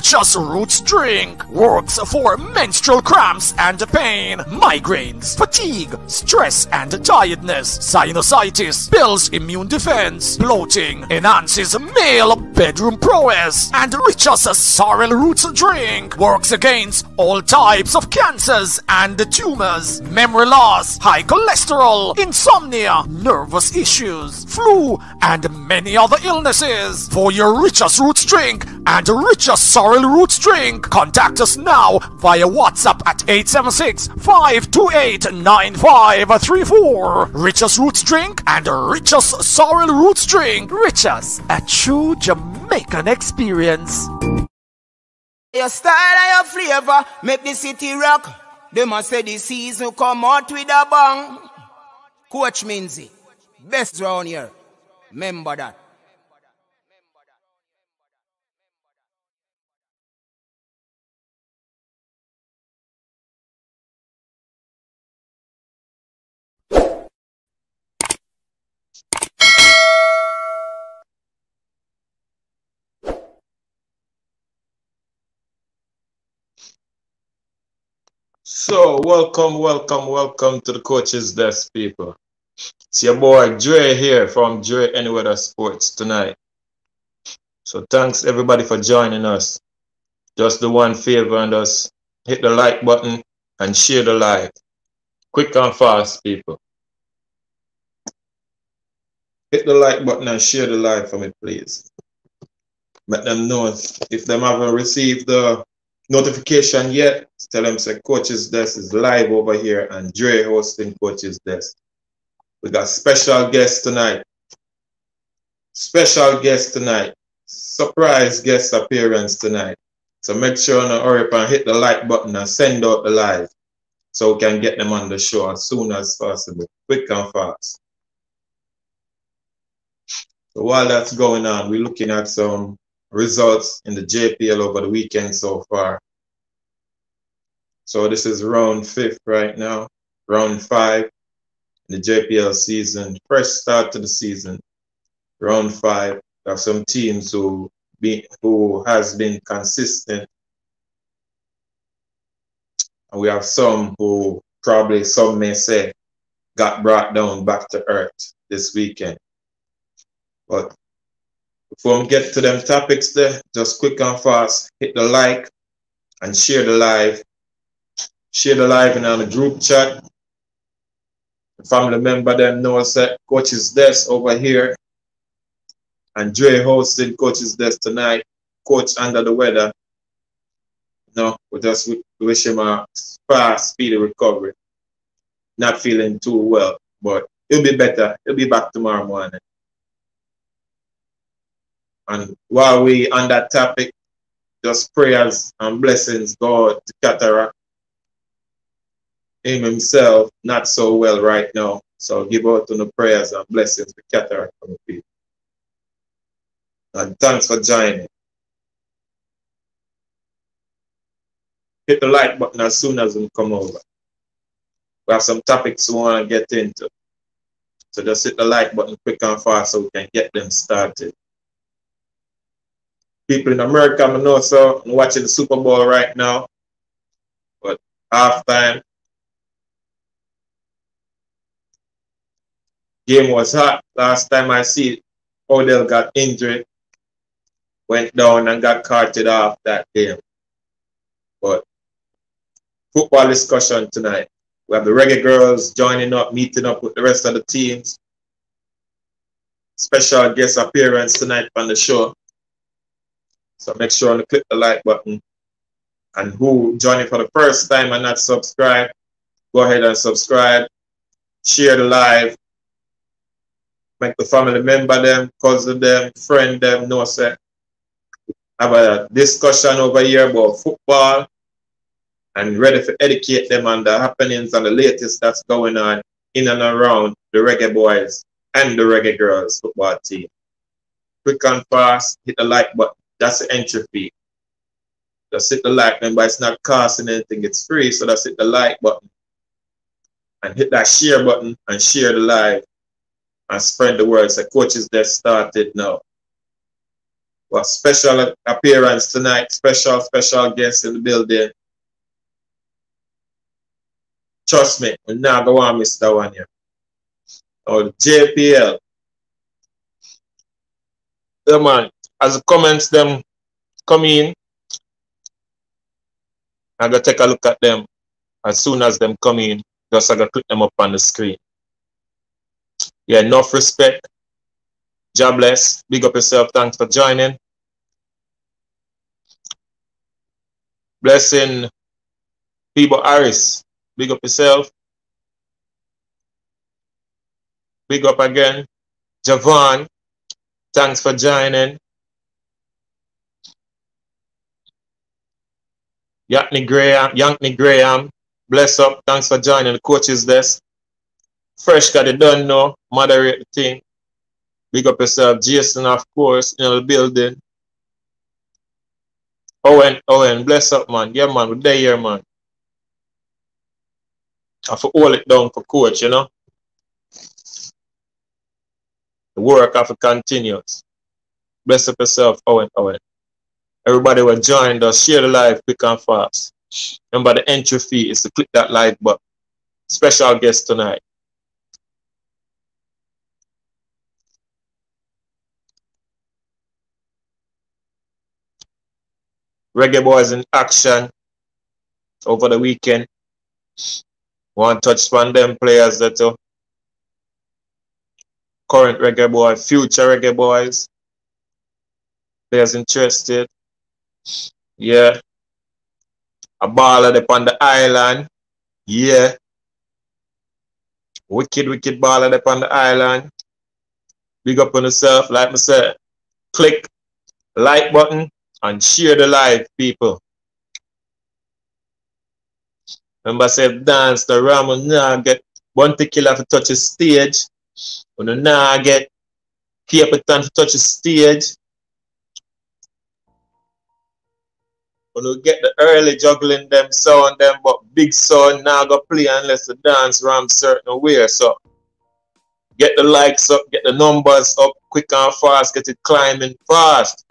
Richest Roots drink works for menstrual cramps and pain, migraines, fatigue, stress and tiredness, sinusitis, builds immune defense, bloating, enhances male bedroom prowess, and Richest Sorrel Roots drink works against all types of cancers and tumors, memory loss, high cholesterol, insomnia, nervous issues, flu, and many other illnesses. For your Richest Roots drink and Richest Sorrel Roots drink, contact us now via WhatsApp at 876 528 9534. Richest Roots drink and Richest Sorrel Roots drink. Richest, a true Jamaican experience. Your style and your flavor make the city rock. They must say the season come out with a bang. Coach Minzy, best round here. Remember that. So, welcome, welcome, welcome to the Coach's Desk, people. It's your boy Dre here from Dre Anyweather Sports tonight. So, thanks everybody for joining us. Just the one favor and us hit the like button and share the live. Quick and fast, people. Hit the like button and share the live for me, please. Let them know if them haven't received the notification yet. Tell them say Coach's Desk is live over here and Dre hosting Coach's Desk. We got special guest tonight. Special guest tonight. Surprise guest appearance tonight. So make sure to hurry up and hit the like button and send out the live so we can get them on the show as soon as possible. Quick and fast. So while that's going on, we're looking at some results in the JPL over the weekend so far. So this is round fifth right now, round five in the JPL season. Fresh start to the season, round five. There are some teams who be who has been consistent, and we have some who probably some may say got brought down back to earth this weekend. But before we get to them topics there, just quick and fast, hit the like and share the live. Share the live in on the group chat. The family member them know that coach's desk over here. And Dre hosting coach's desk tonight. Coach under the weather. No, we just wish him a fast, speedy recovery. Not feeling too well, but he'll be better. He'll be back tomorrow morning. And while we on that topic, just prayers and blessings God to Cataract. Him himself not so well right now. So give out to the prayers and blessings to Cataract from the people. And thanks for joining. Hit the like button as soon as we come over. We have some topics we want to get into. So just hit the like button quick and fast so we can get them started people in America, I know so I'm watching the Super Bowl right now. But halftime. Game was hot. Last time I see Odell got injured, went down and got carted off that game. But football discussion tonight. We have the Reggae Girls joining up, meeting up with the rest of the teams. Special guest appearance tonight on the show. So make sure to click the like button. And who joining for the first time and not subscribed, go ahead and subscribe. Share the live. Make the family member them, cousin them, friend them know say have a discussion over here about football and ready to educate them on the happenings and the latest that's going on in and around the reggae boys and the reggae girls football team. Quick and fast, hit the like button. That's the fee. Just hit the like button, but it's not costing anything. It's free, so just hit the like button. And hit that share button and share the live and spread the word. So coaches that started now. What special appearance tonight, special, special guest in the building. Trust me, we're not go on miss that one here. Or the JPL. Yeah, man. As the comments them come in, I'm gonna take a look at them. As soon as them come in, just I go click them up on the screen. Yeah, enough respect. God bless. Big up yourself. Thanks for joining. Blessing People Harris. Big up yourself. Big up again. Javon. Thanks for joining. Yankney Graham, Yankney Graham, bless up. Thanks for joining the coaches desk. Fresh got it done now. Moderate the thing. Big up yourself. Jason, of course, in the building. Owen, Owen, bless up, man. Yeah, man, we're there here, man. I to hold it down for coach, you know. The work have to continue. Bless up yourself, Owen, Owen. Everybody will join us, share the live quick and fast. Remember the entry fee is to click that like button. Special guest tonight. Reggae Boys in action over the weekend. To touch on them players that uh, current reggae boy, future reggae boys. Players interested. Yeah. A baller up on the island. Yeah. Wicked, wicked baller up on the island. Big up on yourself, like I said. Click like button and share the live, people. Remember, said dance the ram will not get one tequila to touch the stage. When you not get Capitan to touch the stage. When you get the early juggling them sound them, but big sound now go play unless the dance ram certain way. So get the likes up, get the numbers up quick and fast, get it climbing fast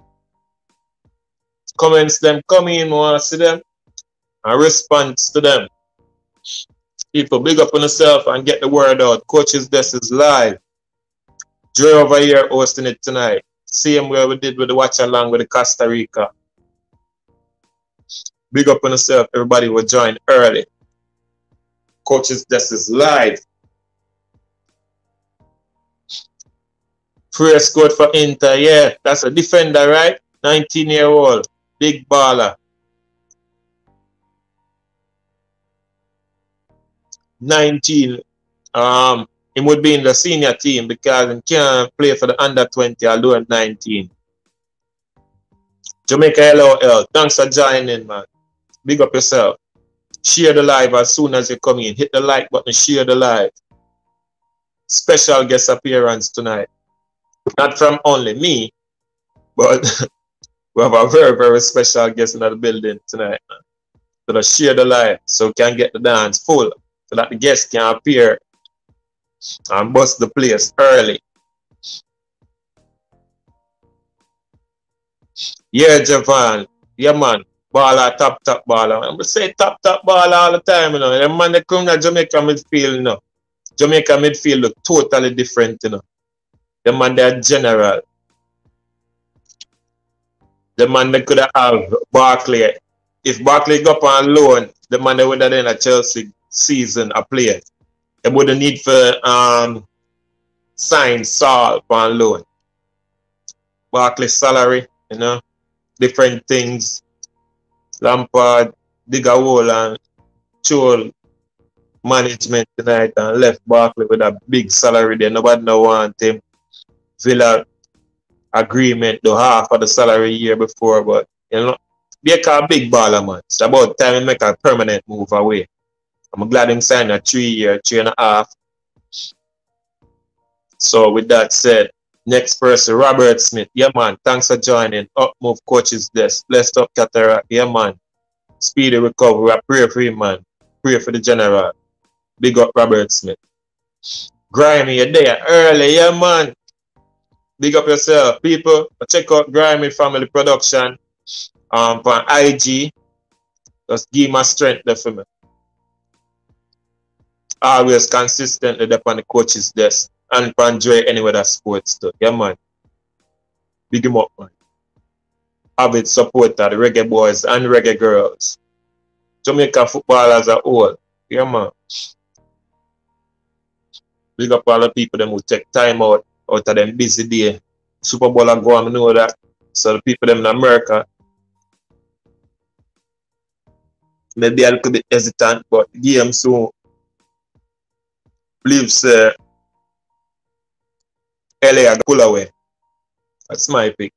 comments them come in, want to see them, and response to them. People, big up on yourself and get the word out. Coaches This is live. Dre over here hosting it tonight. Same way we did with the watch along with the Costa Rica. Big up on yourself. Everybody will join early. Coaches this is live. Prayer scored for Inter. Yeah, that's a defender, right? 19 year old. Big baller. 19. Um, he would be in the senior team because he can't play for the under 20 although at 19. Jamaica LOL, thanks for joining, man. Big up yourself. Share the live as soon as you come in. Hit the like button, share the live. Special guest appearance tonight. Not from only me, but we have a very, very special guest in the building tonight. So share the live so we can get the dance full so that the guests can appear and bust the place early. Yeah, Javan. Yeah, man. Baller, top, top baller. I'm going to say top, top baller all the time, you know. The man that come to Jamaica midfield, you know. Jamaica midfield look totally different, you know. The man they're general the man that could have Barkley. If Barkley got on loan, the man that would have in a Chelsea season a player. They would have need for um sign Saul on loan. Barkley salary, you know, different things. Lampard, dig hole and Chol management tonight and left Barkley with a big salary there. Nobody no want him. Villa agreement the half of the salary year before, but you know, be a big baller, man. It's about time to make a permanent move away. I'm glad him signed a three year, three and a half. So with that said, next person, Robert Smith. Yeah, man. Thanks for joining. Up move coaches desk. Blessed up cataract. Yeah, man. Speedy recovery. I pray for him, man. Pray for the general. Big up Robert Smith. Grimy, you're there early, yeah, man. Big up yourself. People, check out Grimy Family Production um, on IG. Just give my strength there for me. Always consistently there on the coach's desk. And Dre Anyweather sports stuff. Yeah, man. Big him up, man. Avid supporter, the reggae boys and reggae girls. Jamaica football as a whole. Yeah, man. Big up all the people them who take time out out of them busy day. Super Bowl and go on, know that. So the people them in America maybe a little bit hesitant, but game so believes uh, LA pull away. That's my pick.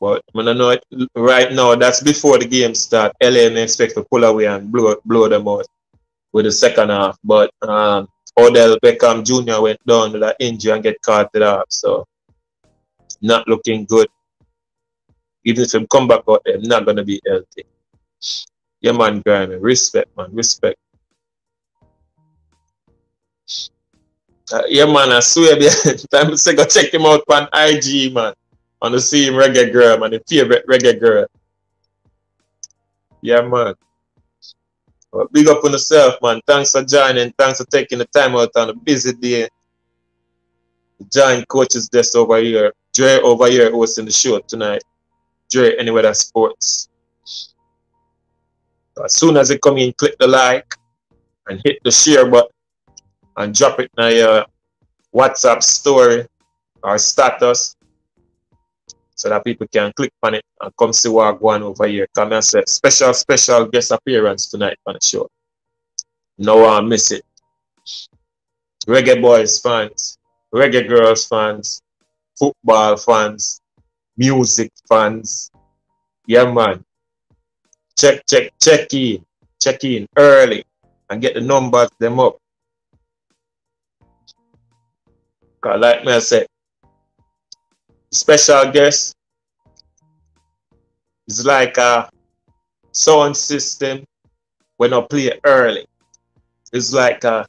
But I don't know it, right now, that's before the game start. LA may expect to pull away and blow blow them out with the second half. But um, Odell Beckham Jr. went down with that injury and get it off. So not looking good. Even if him come back out there, not gonna be healthy. Yeah man, Grimy. Respect man, respect. Uh, yeah man, I swear time to go check him out on IG man. On the same reggae girl, man, the favorite reggae girl. Yeah man. Well, big up on yourself, man. Thanks for joining. Thanks for taking the time out on a busy day. Join coaches desk over here. Dre over here hosting the show tonight. Dre Anyweather Sports. As soon as you come in, click the like and hit the share button and drop it in your WhatsApp story or status so that people can click on it and come see what I'm going over here. Come and say special, special guest appearance tonight on the show. No one miss it. Reggae boys fans, reggae girls fans, football fans, music fans. Yeah, man. Check, check, check in. Check in early and get the numbers them up. Cause like me I said, special guest is like a sound system when I play early. It's like a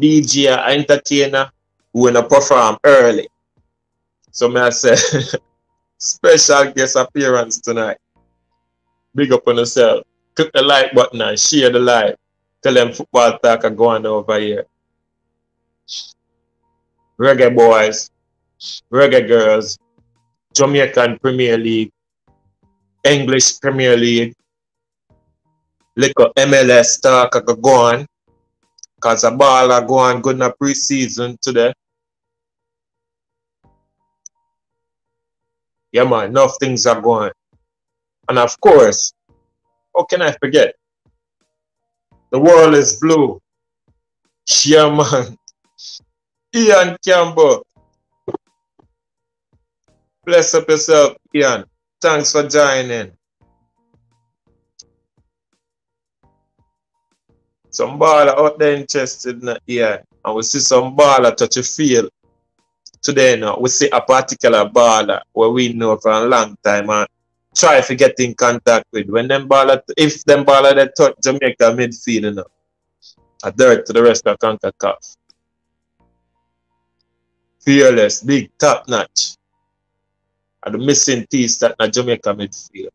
DJ, entertainer when I perform early. So may I say special guest appearance tonight. Big up on yourself. Click the like button and share the live. Tell them football talk go on over here. Reggae boys, reggae girls, Jamaican Premier League, English Premier League, little MLS talk are going. Cause a ball are going good in a preseason today. Yeah man, enough things are going. And of course, how can I forget? The world is blue. Yeah man. Ian Campbell. Bless up yourself, Ian. Thanks for joining. Some baller out there interested in Ian. And we see some baller touch a field. Today now, we see a particular baller where we know for a long time and try to get in contact with. When them baller, if them baller that touch Jamaica midfield, you know, a dirt to the rest of CONCACAF. Fearless, big, top notch. And the missing piece that na Jamaica midfield.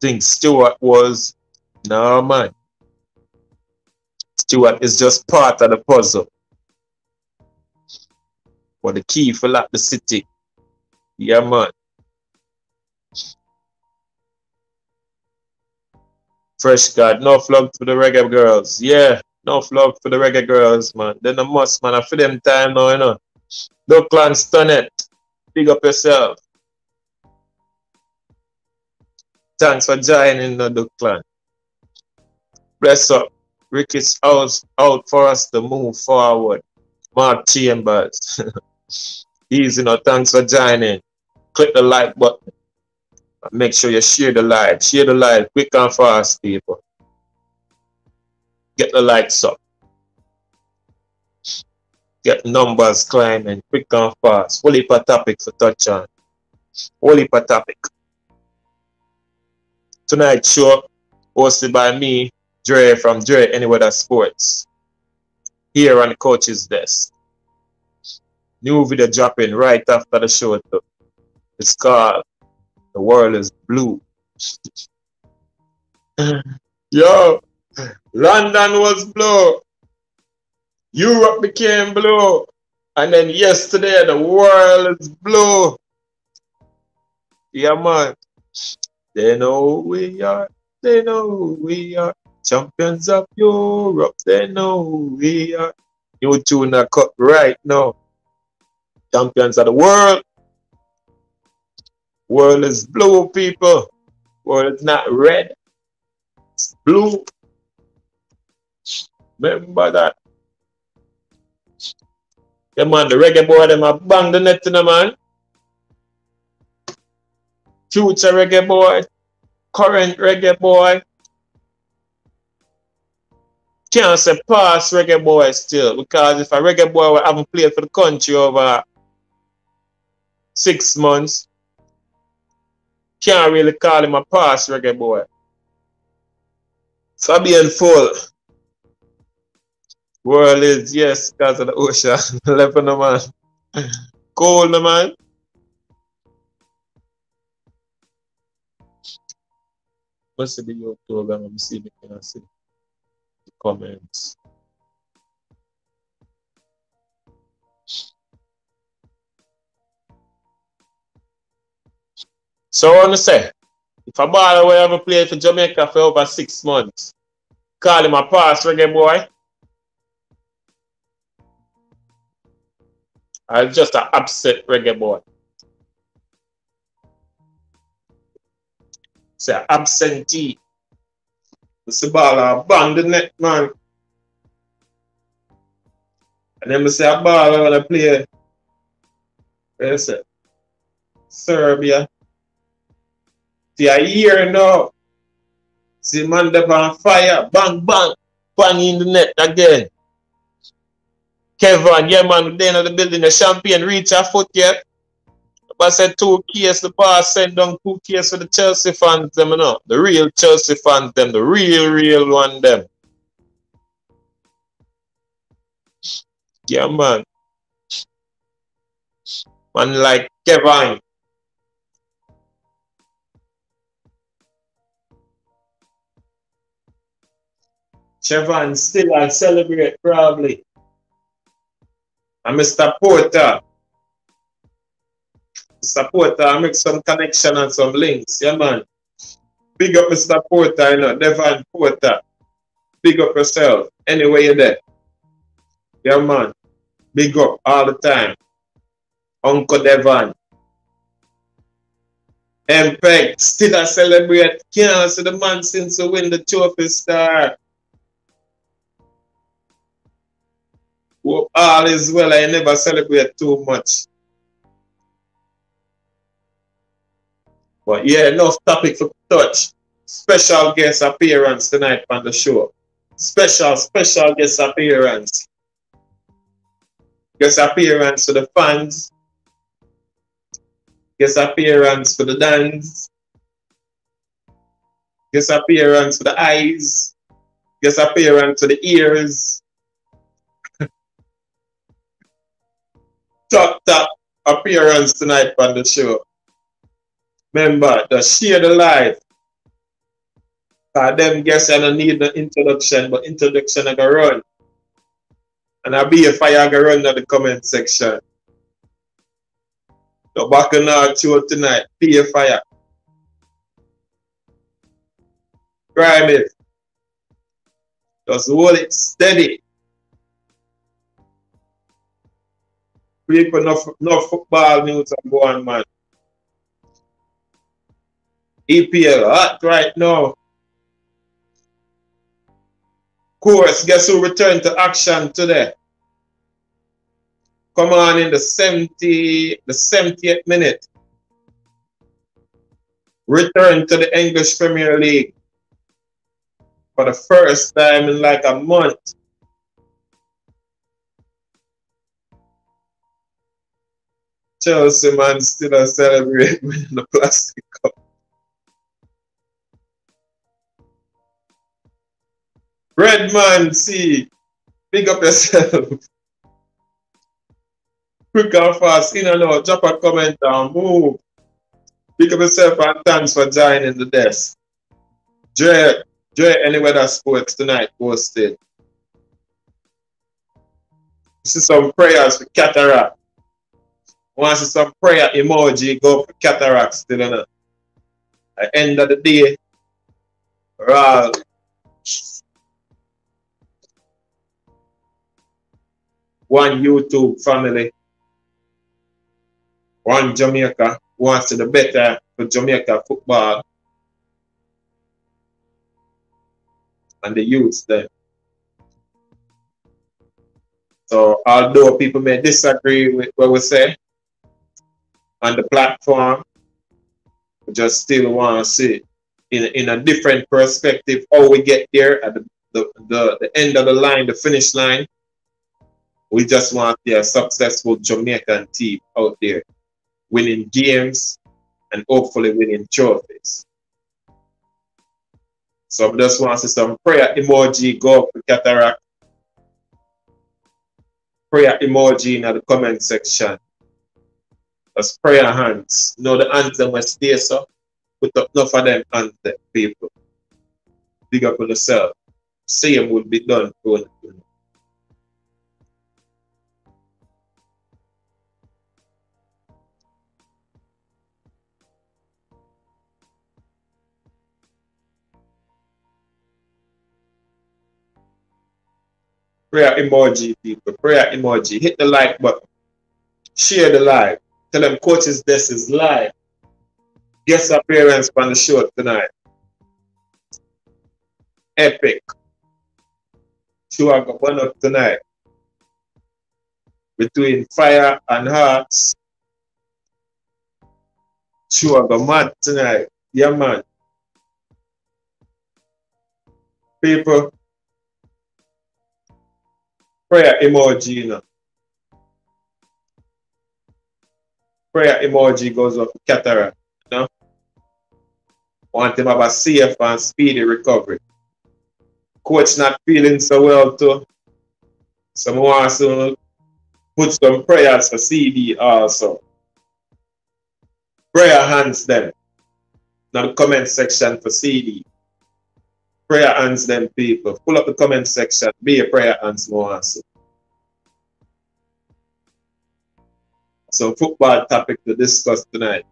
Think Stewart was no man. Stewart is just part of the puzzle. But the key for lock the city. Yeah man. Fresh God, no flog for the reggae girls. Yeah, no flog for the reggae girls, man. Then the must, man. I feel them time now, you know. No clan stun it. Big up yourself. Thanks for joining the clan. Bless up. Ricky's out, out for us to move forward. Mark Chambers. Easy now. Thanks for joining. Click the like button. Make sure you share the live. Share the live quick and fast, people. Get the lights up. Get numbers climbing quick and fast. Whole heap topic for touch on. Whole heap topic. Tonight's show hosted by me, Dre from Dre Anyweather Sports. Here on the coach's desk. New video dropping right after the show. Too. It's called The World is Blue. Yo, London was blue. Europe became blue. And then yesterday, the world is blue. Yeah, man. They know who we are. They know who we are. Champions of Europe. They know who we are. New tune are cut right now. Champions of the world. World is blue, people. World is not red. It's blue. Remember that. Yeah, man, the reggae boy, them a bang the net to the man. Future reggae boy, current reggae boy. Can't say past reggae boy still, because if a reggae boy haven't played for the country over six months, can't really call him a past reggae boy. Fabian Full. World is, yes, because of the ocean. Lebanon, man. Cold, man. What's the video program? I'm seeing. Can I see the comments? So I want to say, if a baller will ever play for Jamaica for over six months, call him a pass reggae boy. I just an upset reggae boy. Say absentee. The ball bang the net man. And then we say a ball I wanna play. Where is it? Serbia. They are here now. See man up on fire. Bang bang. Bang in the net again. Kevin, yeah, man, then in the building, the champion reach a foot yet. I said two keys, the boss send down two keys for the Chelsea fans, them, you know. The real Chelsea fans, them, the real, real one, them. Yeah, man. Man like Kevin. Chevron still I celebrate probably. And Mr. Porter. Mr. Porter, I make some connection and some links. Yeah, man. Big up Mr. Porter, you know, Devon Porter. Big up yourself. Anyway, you're there. Yeah, man. Big up all the time. Uncle Devon. MPEG, still I celebrate. Can't see the man since we win the trophy star. All is well. I never celebrate too much. But yeah, enough topic for touch. Special guest appearance tonight on the show. Special, special guest appearance. Guest appearance for the fans. Guest appearance for the dance. Guest appearance for the eyes. Guest appearance for the ears top appearance tonight on the show. Remember, to share the light. Uh, them guess I don't need the introduction, but introduction I go run. And I'll be a fire I go run in the comment section. So back on our show tonight, be a fire. Grime it. Just hold it steady. People no, no football news and go on, man. EPL hot right now. Course, guess who returned to action today? Come on in the 70, the 70th minute. Return to the English Premier League for the first time in like a month. Chelsea man still a celebrate winning the plastic cup. Redman, see, big up yourself. quick and fast, in and out, drop a comment and move. Pick up yourself and thanks for joining the desk. Joy, Joy any weather sports tonight posted. This is some prayers for cataract. To see some prayer emoji go for cataracts still in At the end of the day, one YouTube family, one Jamaica wants to the better for Jamaica football. And the youth then. So although people may disagree with what we say on the platform, we just still want to see in, in a different perspective how we get there at the, the, the, the end of the line, the finish line. We just want a successful Jamaican team out there winning games and hopefully winning trophies. So I just want to see some prayer emoji go for cataract. Prayer emoji in the comment section. That's prayer hands. You know the anthem must stay so. Put up enough of them anthem people. Big up on yourself. Same will be done to prayer emoji, people. Prayer emoji. Hit the like button. Share the live. Tell them coaches this is live. Guest appearance on the show tonight. Epic. Show got one up tonight. Between fire and hearts. Show I got mad tonight. Yeah man. People prayer emoji, you know. Prayer emoji goes off cataract, you know. Want him have a safe and speedy recovery. Coach not feeling so well too. So I want to put some prayers for CD also. Prayer hands them. Now the comment section for CD prayer hands them people. Pull up the comment section. Be a prayer hands more. So football topic to discuss tonight.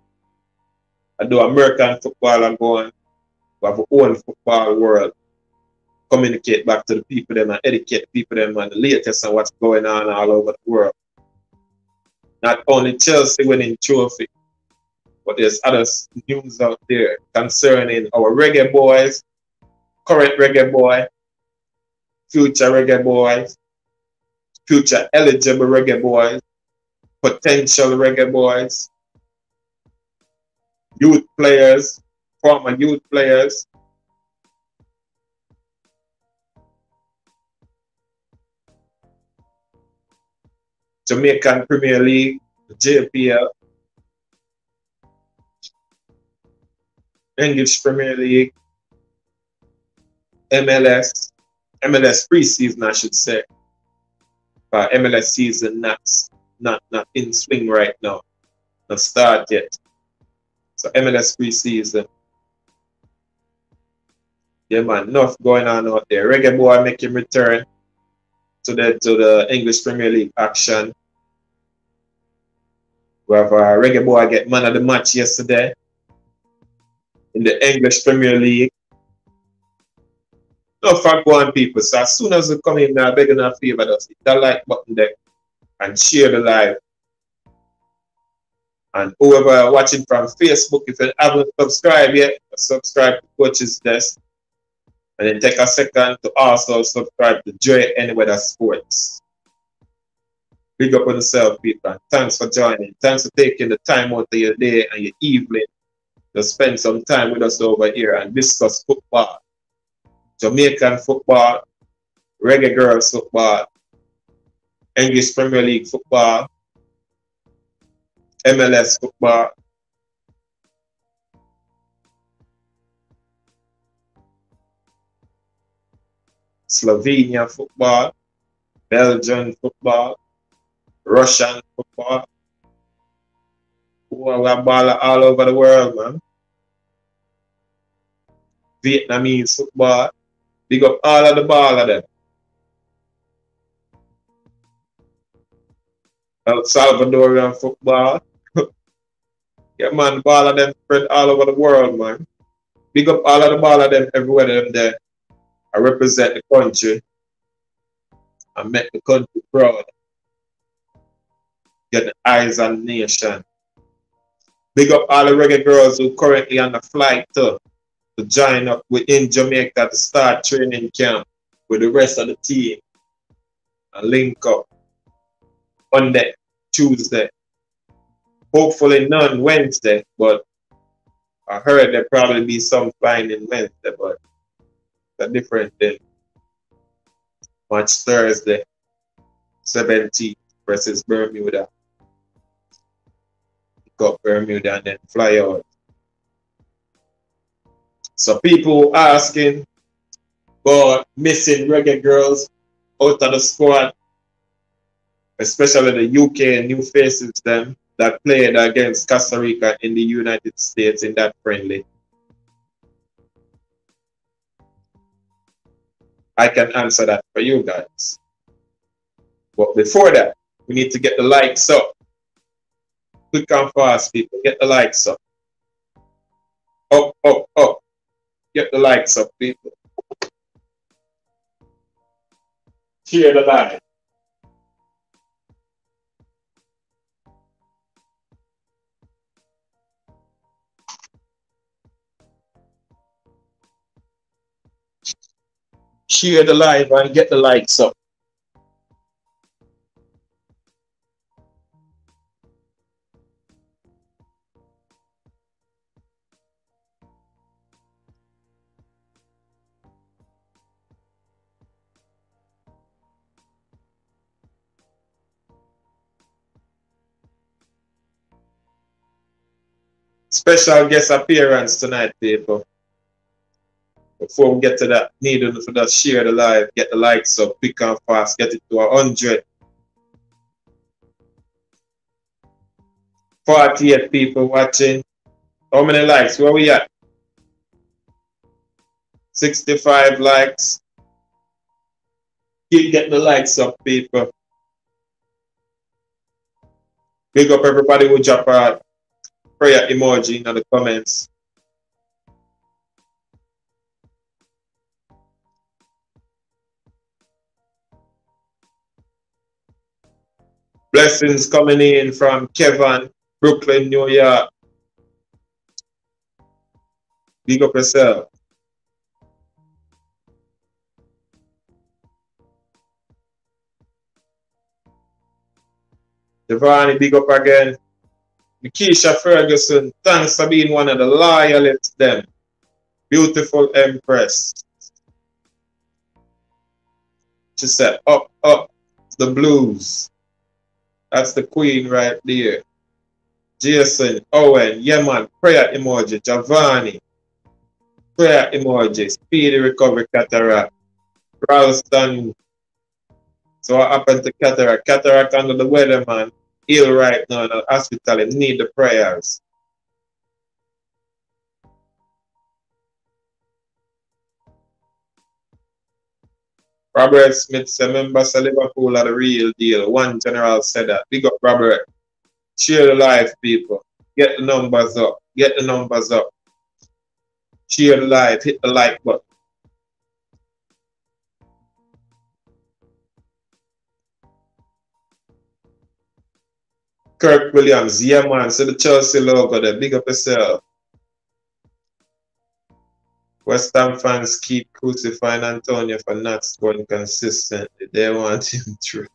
I do American football and go on. We have our own football world. Communicate back to the people them and educate the people them on the latest and what's going on all over the world. Not only Chelsea winning trophy, but there's other news out there concerning our reggae boys current reggae boy, future reggae boys, future eligible reggae boys, potential reggae boys, youth players, former youth players. Jamaican Premier League, JPL, English Premier League, MLS, MLS preseason, I should say. But MLS season not not not in swing right now, not start yet. So MLS preseason. Yeah, man, enough going on out there. Reggae boy making return to the to the English Premier League action. We have uh, Reggae boy get man of the match yesterday in the English Premier League. No fuck one people. So as soon as we come in now, begging a favor, just hit the like button there and share the live. And whoever watching from Facebook, if you haven't subscribed yet, subscribe to Coach's Desk. And then take a second to also subscribe to Joy Anyweather Sports. Big up on yourself, people. Thanks for joining. Thanks for taking the time out of your day and your evening to spend some time with us over here and discuss football. Jamaican football, Reggae Girls football, English Premier League football, MLS football, Slovenia football, Belgian football, Russian football. ball all over the world, man. Vietnamese football. Big up all of the ball of them. Salvadorian football. yeah, man, ball of them spread all over the world, man. Big up all of the ball of them everywhere them there. I represent the country. I make the country proud. Get the eyes on the nation. Big up all the reggae girls who currently on the flight to, to join up within Jamaica to start training camp with the rest of the team and link up on that Tuesday. Hopefully none Wednesday, but I heard there probably be some flying in Wednesday, but a different day. Match Thursday, 17 versus Bermuda. Pick up Bermuda and then fly out. So people asking about missing reggae girls out of the squad, especially the UK new faces them that played against Costa Rica in the United States in that friendly. I can answer that for you guys. But before that, we need to get the likes up. Quick and fast, people. Get the likes up. Up, up, up. Get the likes up, people. Share the live. Share the live and get the likes up. Special guest appearance tonight, people before we get to that, need for that share the live, get the likes up, quick and fast, get it to a hundred. 48 people watching. How many likes? Where we at? 65 likes. Keep getting the likes up, people. Big up everybody who drop a prayer emoji in the comments. Blessings coming in from Kevin, Brooklyn, New York. Big up yourself. Devani, big up again. Nikisha Ferguson, thanks for being one of the loyalists them. Beautiful Empress. She said, up, up, the blues. That's the queen right there. Jason, Owen, Yeman, prayer emoji, Giovanni, prayer emoji, speedy recovery cataract, Ralston. So what happened to cataract? Cataract under the weather, man. Ill right now in the hospital need the prayers. Robert Smith said, members of Liverpool are the real deal. One general said that. Big up, Robert. Cheer the live, people. Get the numbers up. Get the numbers up. Cheer the live. Hit the like button. Kirk Williams, yeah man, see the Chelsea logo there, big up yourself. West Ham fans keep crucifying Antonio for not scoring consistently. They want him to.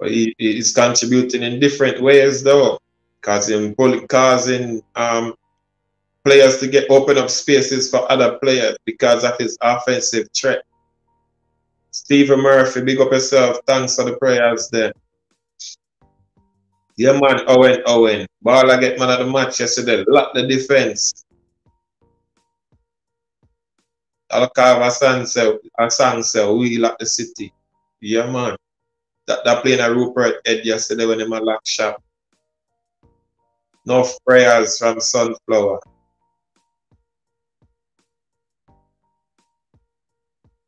But he, he's contributing in different ways though, causing causing um, players to get open up spaces for other players because of his offensive threat. Stephen Murphy, big up yourself. Thanks for the prayers there. Yeah, man, Owen, Owen. Ball I get man of the match yesterday. Lock the defense. I'll carve a song say, a we like the city. Yeah, man. that, that playing a Rupert Head yesterday when him a lock shop. Enough prayers from Sunflower.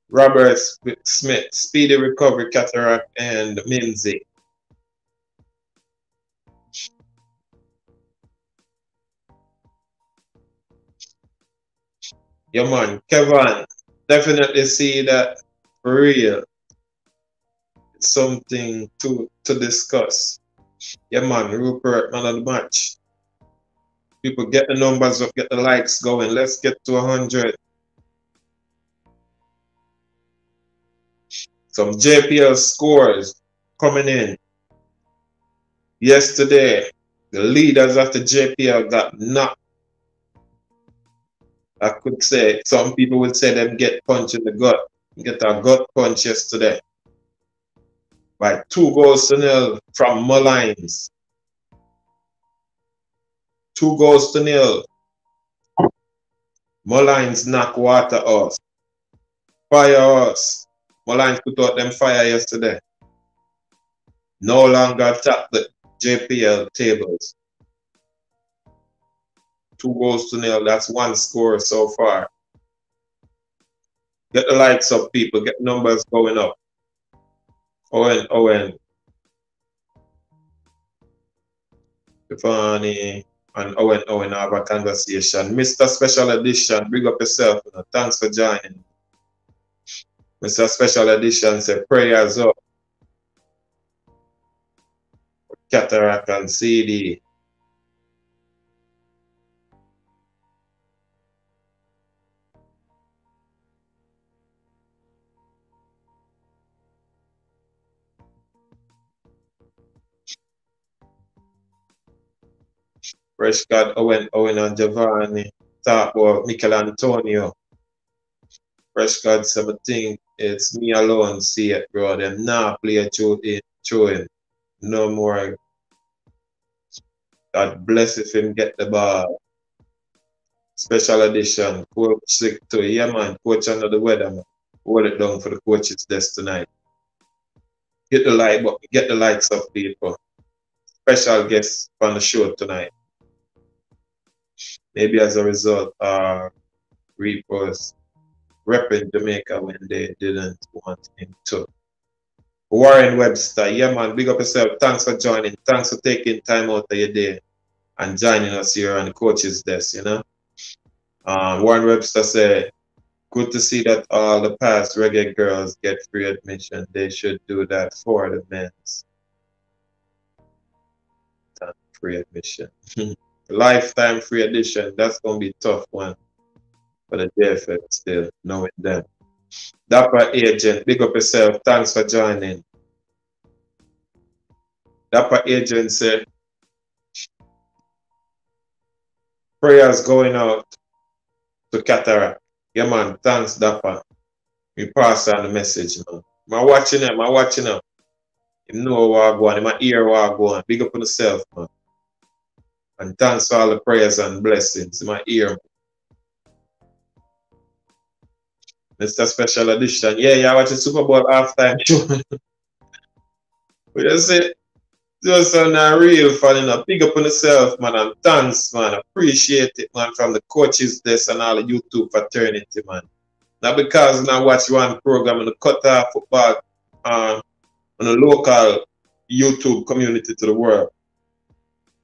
Robert Smith, speedy recovery, cataract, and Minzy. Yeah, man, Kevin, definitely see that for real. Something to to discuss. Yeah, man, Rupert, man of the match. People get the numbers up, get the likes going. Let's get to 100. Some JPL scores coming in. Yesterday, the leaders of the JPL got knocked. I could say some people would say them get punched in the gut. Get a gut punch yesterday. By two goals to nil from Molynes. Two goals to nil. Molynes knock water us. Fire us. Molynes put out them fire yesterday. No longer top the JPL tables. Two goals to nil. That's one score so far. Get the lights up, people. Get numbers going up. Owen, Owen. Stefani and Owen, Owen have a conversation. Mr. Special Edition, bring up yourself. Thanks for joining. Mr. Special Edition say prayers up. Cataract and CD. Fresh God Owen, Owen and Giovanni. Talk about Michael Antonio. Fresh God 17 it's me alone see it, bro. Them now play through in through him. No more. God bless if him get the ball. Special edition. Coach sick too. Yeah man, coach under the weather man. Hold it down for the Coach's Desk tonight. Get the light but get the lights up, people. Special guest on the show tonight. Maybe as a result, uh repost repping Jamaica when they didn't want him to. Warren Webster, yeah man, big up yourself. Thanks for joining. Thanks for taking time out of your day and joining us here on the coach's desk, you know. Um, Warren Webster said, good to see that all the past reggae girls get free admission. They should do that for the men's. Free admission. Lifetime free edition, That's going to be tough one for the JFF still, knowing them. Dapper Agent, big up yourself. Thanks for joining. Dapper Agent said, prayers going out to Cataract. Yeah, man. Thanks, Dapper. We pass on the message, man. I'm watching him. I'm watching him. You know what I'm going. My ear what I'm going. Big up on yourself, man. And thanks for all the prayers and blessings in my ear. Mr. Special Edition. Yeah, yeah, watch the Super Bowl halftime show. we just say, just on a real fun, you know, big up on yourself, man, and thanks, man. Appreciate it, man, from the Coach's Desk and all the YouTube fraternity, man. Not because I watch one program and the cut football um, on the local YouTube community to the world.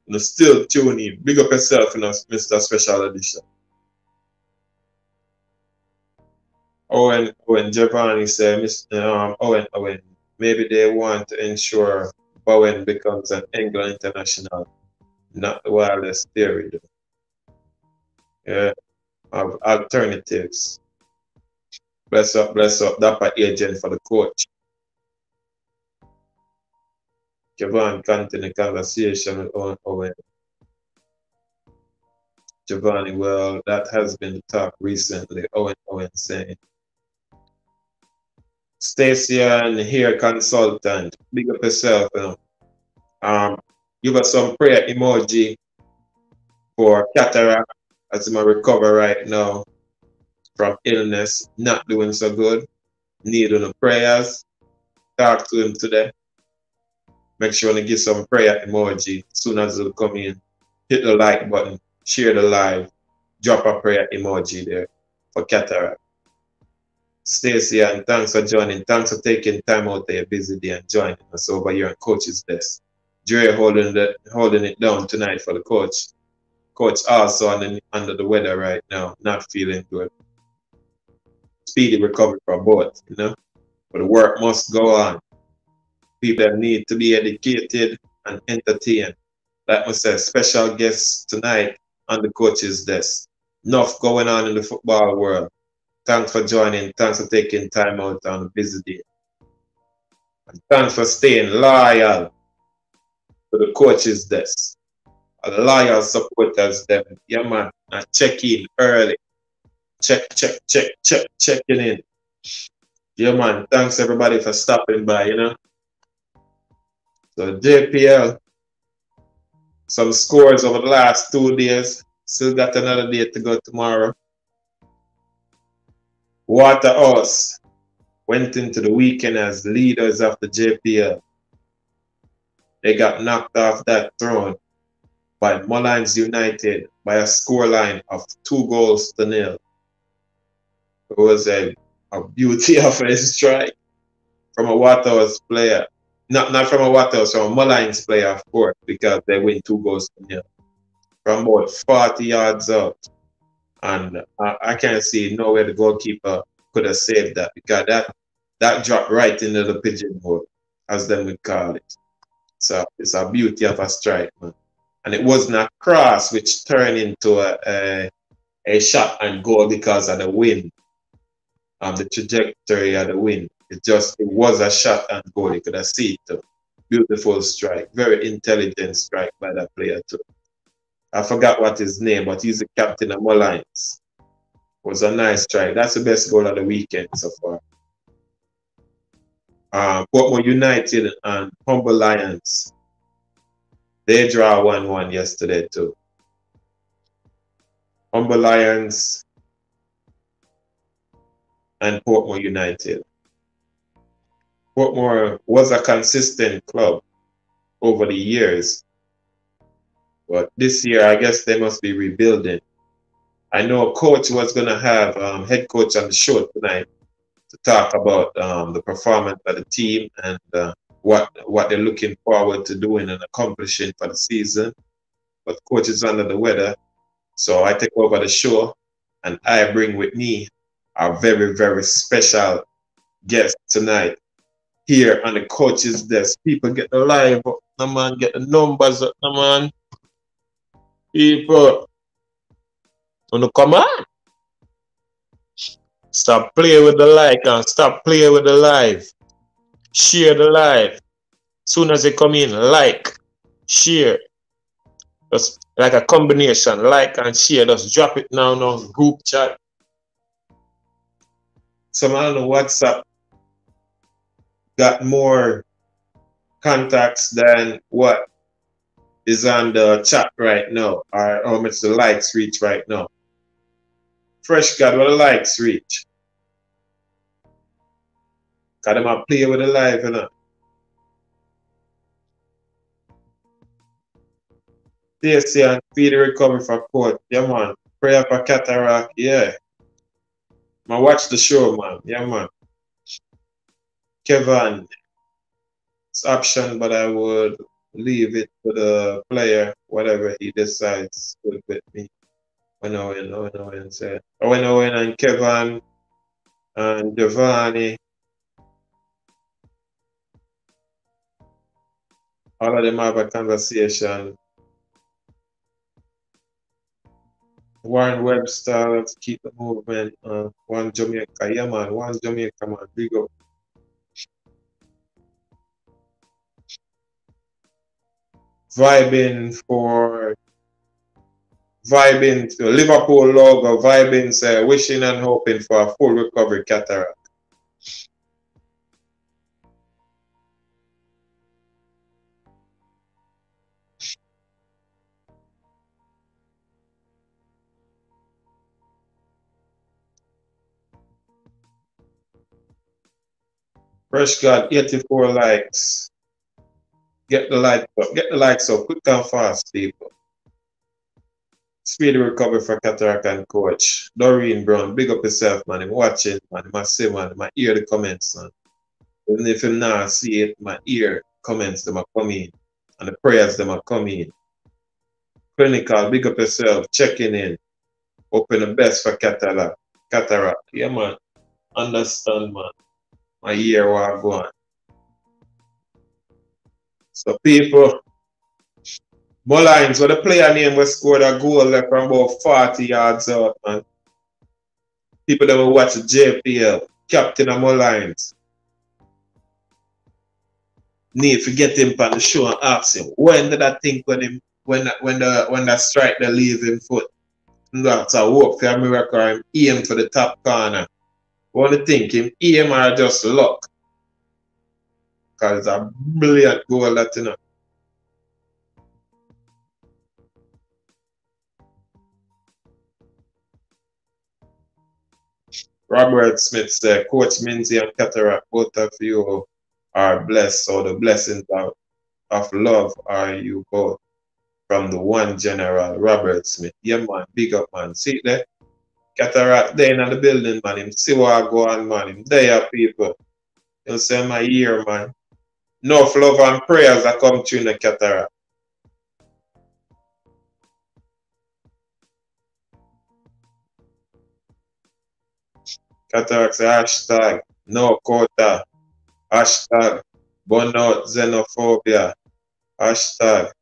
You still tune in. Big up yourself, you know, Mr. Special Edition. Owen Owen Giovanni said, um, Owen Owen, maybe they want to ensure Bowen becomes an England international, not the wireless theory. Yeah, of alternatives. Bless up, bless up. Dapper agent for the coach. Javon continue conversation with Owen Owen. Giovanni, well, that has been the talk recently. Owen Owen saying Stacian here consultant. Big up yourself. You know. Um, give us some prayer emoji for cataract as I recover right now from illness, not doing so good. Need the prayers. Talk to him today. Make sure to give some prayer emoji as soon as you come in. Hit the like button, share the live, drop a prayer emoji there for cataract. Stacy, and thanks for joining. Thanks for taking time out of your busy day and joining us over here on Coach's Desk. Dre holding the holding it down tonight for the coach. Coach also under, under the weather right now, not feeling good. Speedy recovery for both, you know. But the work must go on. People need to be educated and entertained. Like I said, special guests tonight on the coach's desk. Enough going on in the football world. Thanks for joining. Thanks for taking time out on a busy day. And thanks for staying loyal to the coach's desk. A loyal supporters them. Yeah man. And check in early. Check, check, check, check, checking in. Yeah man. Thanks everybody for stopping by, you know. So JPL. Some scores over the last two days. Still got another day to go tomorrow. Waterhouse went into the weekend as leaders of the JPL. They got knocked off that throne by Molynes United by a scoreline of two goals to nil. It was a, a beauty of a strike from a Waterhouse player. Not not from a Waterhouse, from a Molynes player, of course, because they win two goals. From about 40 yards out and I, I can't see nowhere the goalkeeper could have saved that because that that dropped right into the pigeonhole, as them would call it. So it's a beauty of a strike, man. And it wasn't a cross which turned into a, a, a shot and goal because of the wind, um, the trajectory of the wind. It just it was a shot and goal. You could have seen it. Too. Beautiful strike, very intelligent strike by that player too. I forgot what his name, but he's the captain of Molynes. Was a nice strike. That's the best goal of the weekend so far. Uh, Portmore United and Humble Lions. They draw 1 1 yesterday, too. Humble Lions and Portmore United. Portmore was a consistent club over the years but this year, I guess they must be rebuilding. I know a coach was going to have um, head coach on the show tonight to talk about um, the performance of the team and uh, what what they're looking forward to doing and accomplishing for the season. But coach is under the weather, so I take over the show, and I bring with me our very very special guest tonight here on the coach's desk. People get the live up, man, get the numbers up, no man people wanna come on. Stop playing with the like and stop playing with the live. Share the live. Soon as they come in, like, share. Just like a combination, like and share. Just drop it now, now, group chat. Someone on WhatsApp got more contacts than what is on the chat right now, or how much the likes reach right now. Fresh God, what the likes reach? Cause them a play with the live, you know. Stacy and the recovery for court. Yeah, man. Prayer for cataract. Yeah. Man, watch the show, man. Yeah, man. Kevin. It's option, but I would leave it to the player, whatever he decides to with me. When Owen, Owen, Owen said. Owen, Owen, and Kevin, and Giovanni. All of them have a conversation. Warren Webster, let's keep the movement. Uh, one Jamaica, yeah man, one Jamaica man, big up. Vibing for vibing to Liverpool logo, vibing say wishing and hoping for a full recovery cataract. Fresh got 84 likes. Get the light. Get the lights up quick and fast, people. Speedy recovery for cataract and coach. Doreen Brown, big up yourself, man. I'm watching, man. I see, man. I hear the comments, man. Even if you not see it, my ear comments them are coming and the prayers them are coming. Clinical, big up yourself, checking in. Open the best for cataract. Cataract. Yeah, man. Understand, man. My ear will go on. So people, Molynes, what the player name was scored a goal left from about 40 yards out, man. People that will watch JPL, Captain of Molynes. Need to get him on the show and ask him when did I think when him when when the when that strike the leave him foot. That's a hope for a miracle him aim for the top corner. What do think him aim or just luck? Because a brilliant goal that you know. Robert Smith said, Coach Minzy and Cataract, both of you are blessed. So the blessings of, of love are you both from the one general, Robert Smith. Yeah, man, big up, man. See there? Cataract there in the building, man. Him see what I go on, man. Him there, people. You say my ear, man. Enough love and prayers that come in the cataract. Cataract hashtag no quota. Hashtag burnout xenophobia. Hashtag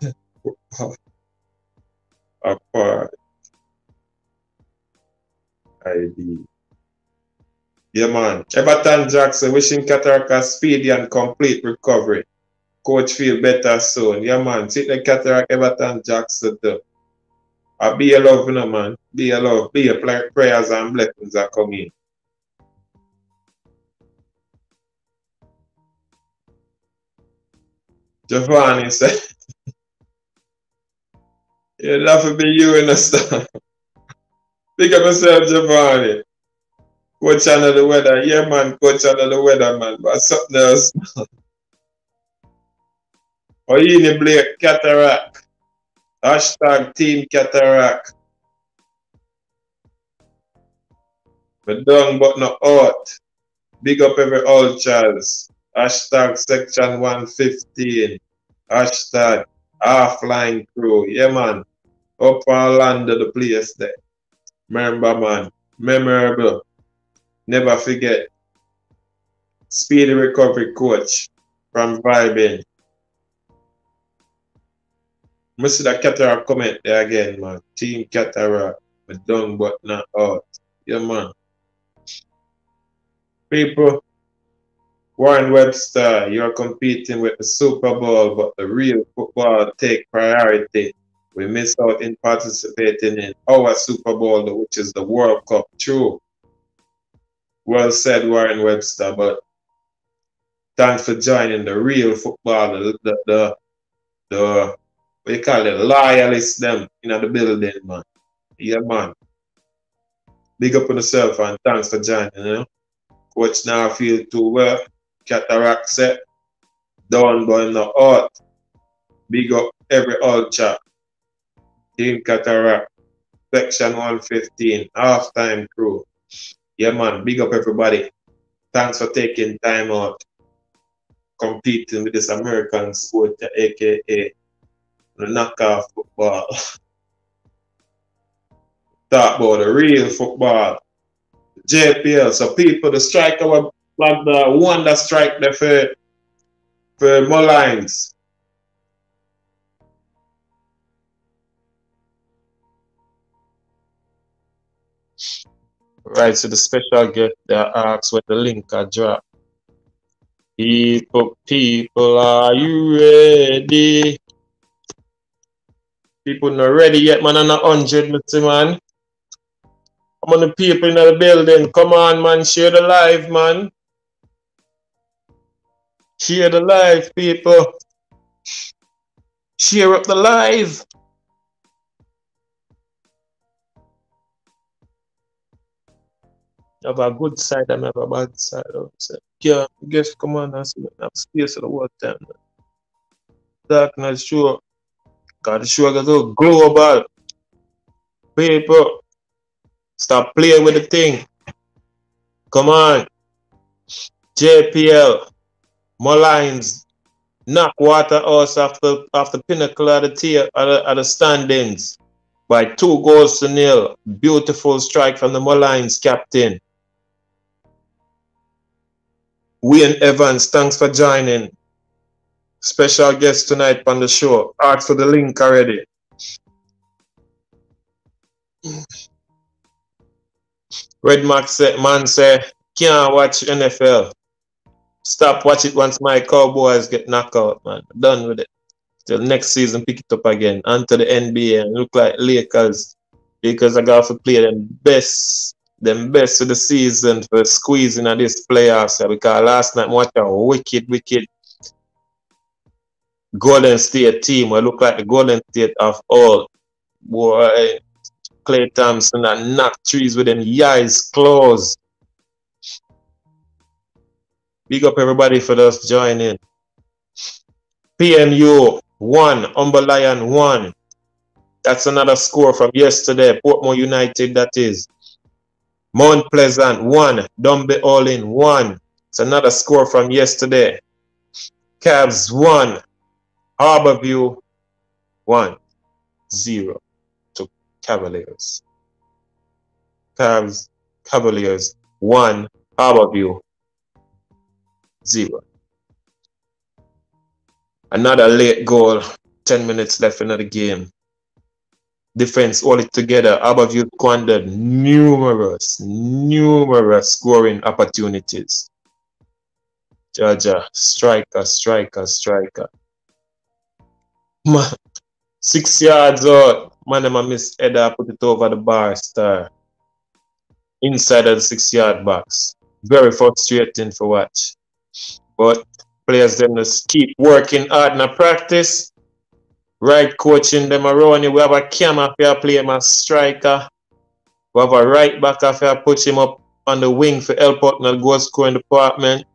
apart ID. Yeah, man. Everton Jackson wishing Cataract a speedy and complete recovery. Coach feel better soon. Yeah, man. See the Cataract Everton Jackson. I uh, be a love, you know, man. Be a love. Be a prayers and blessings are coming. Giovanni said, It'll have to be you in the star. Pick up yourself, Giovanni. Coach under the weather. Yeah, man, coach under the weather, man. But something else. the Blake Cataract. Hashtag Team Cataract. But done but not out. Big up every old Charles. Hashtag Section 115. Hashtag Offline Crew. Yeah, man. Up and land of the place there. Remember, man. Memorable. Never forget. Speedy recovery coach from Vibing. I see comment there again, man. Team cataract. But done but not out. Yeah, man. People, Warren Webster, you're competing with the Super Bowl, but the real football take priority. We miss out in participating in our Super Bowl, which is the World Cup. True. Well said, Warren Webster, but thanks for joining the real football, the, the, the, the what you call it, loyalists them in the building, man. Yeah, man. Big up on yourself and thanks for joining, you know. Coach now feel too well. Cataract set. Down going the out. Big up every old chat. Team Cataract. Section 115. Halftime crew. Yeah man, big up everybody. Thanks for taking time out competing with this American sport, aka the knockoff football. Talk about the real football. JPL. So people, the striker like the one that strike the for for Molynes. Right, so the special guest that asks where the link I drop. People, people, are you ready? People not ready yet, man. I'm not hundred, Mr. Man. Come on, the people in the building. Come on, man. Share the live, man. Share the live, people. Share up the live. Have a good side and have a bad side. So, yeah, guess come on and have space of the whole time. Darkness show. God, show got so global. People, stop playing with the thing. Come on. JPL, Molynes, knock Waterhouse off the, off the pinnacle of the, tier, of the, the standings by two goals to nil. Beautiful strike from the Molynes captain. Wayne Evans, thanks for joining. Special guest tonight on the show. Ask for the link already. Red Max man say, can't watch NFL. Stop watch it once my Cowboys get knocked out, man. Done with it. Till next season, pick it up again. Onto the NBA and look like Lakers. Because I got to play them best, them best of the season for squeezing at this playoffs. Because last night, watch a wicked, wicked Golden State team. I look like the Golden State of all. Boy, Klay Thompson and knock trees with them eyes closed. Big up everybody for us joining. PMU 1, Humble Lion 1. That's another score from yesterday. Portmore United, that is. Mount Pleasant 1, Dunbeholden 1. It's another score from yesterday. Cavs 1, Harbour View 1, 0 to Cavaliers. Cavs, Cavaliers 1, Harbour View zero. Another late goal, 10 minutes left in the game. Defense all it together. Harbour View squandered numerous, numerous scoring opportunities. Georgia, striker, striker, striker. Man, six yards out. Man, I miss header, put it over the bar star. Inside of the six yard box. Very frustrating for watch. But players them just keep working hard in practice. Right coaching them around you. We have a camera for play him as striker. We have a right back after push him up on the wing for help out in the goal scoring department.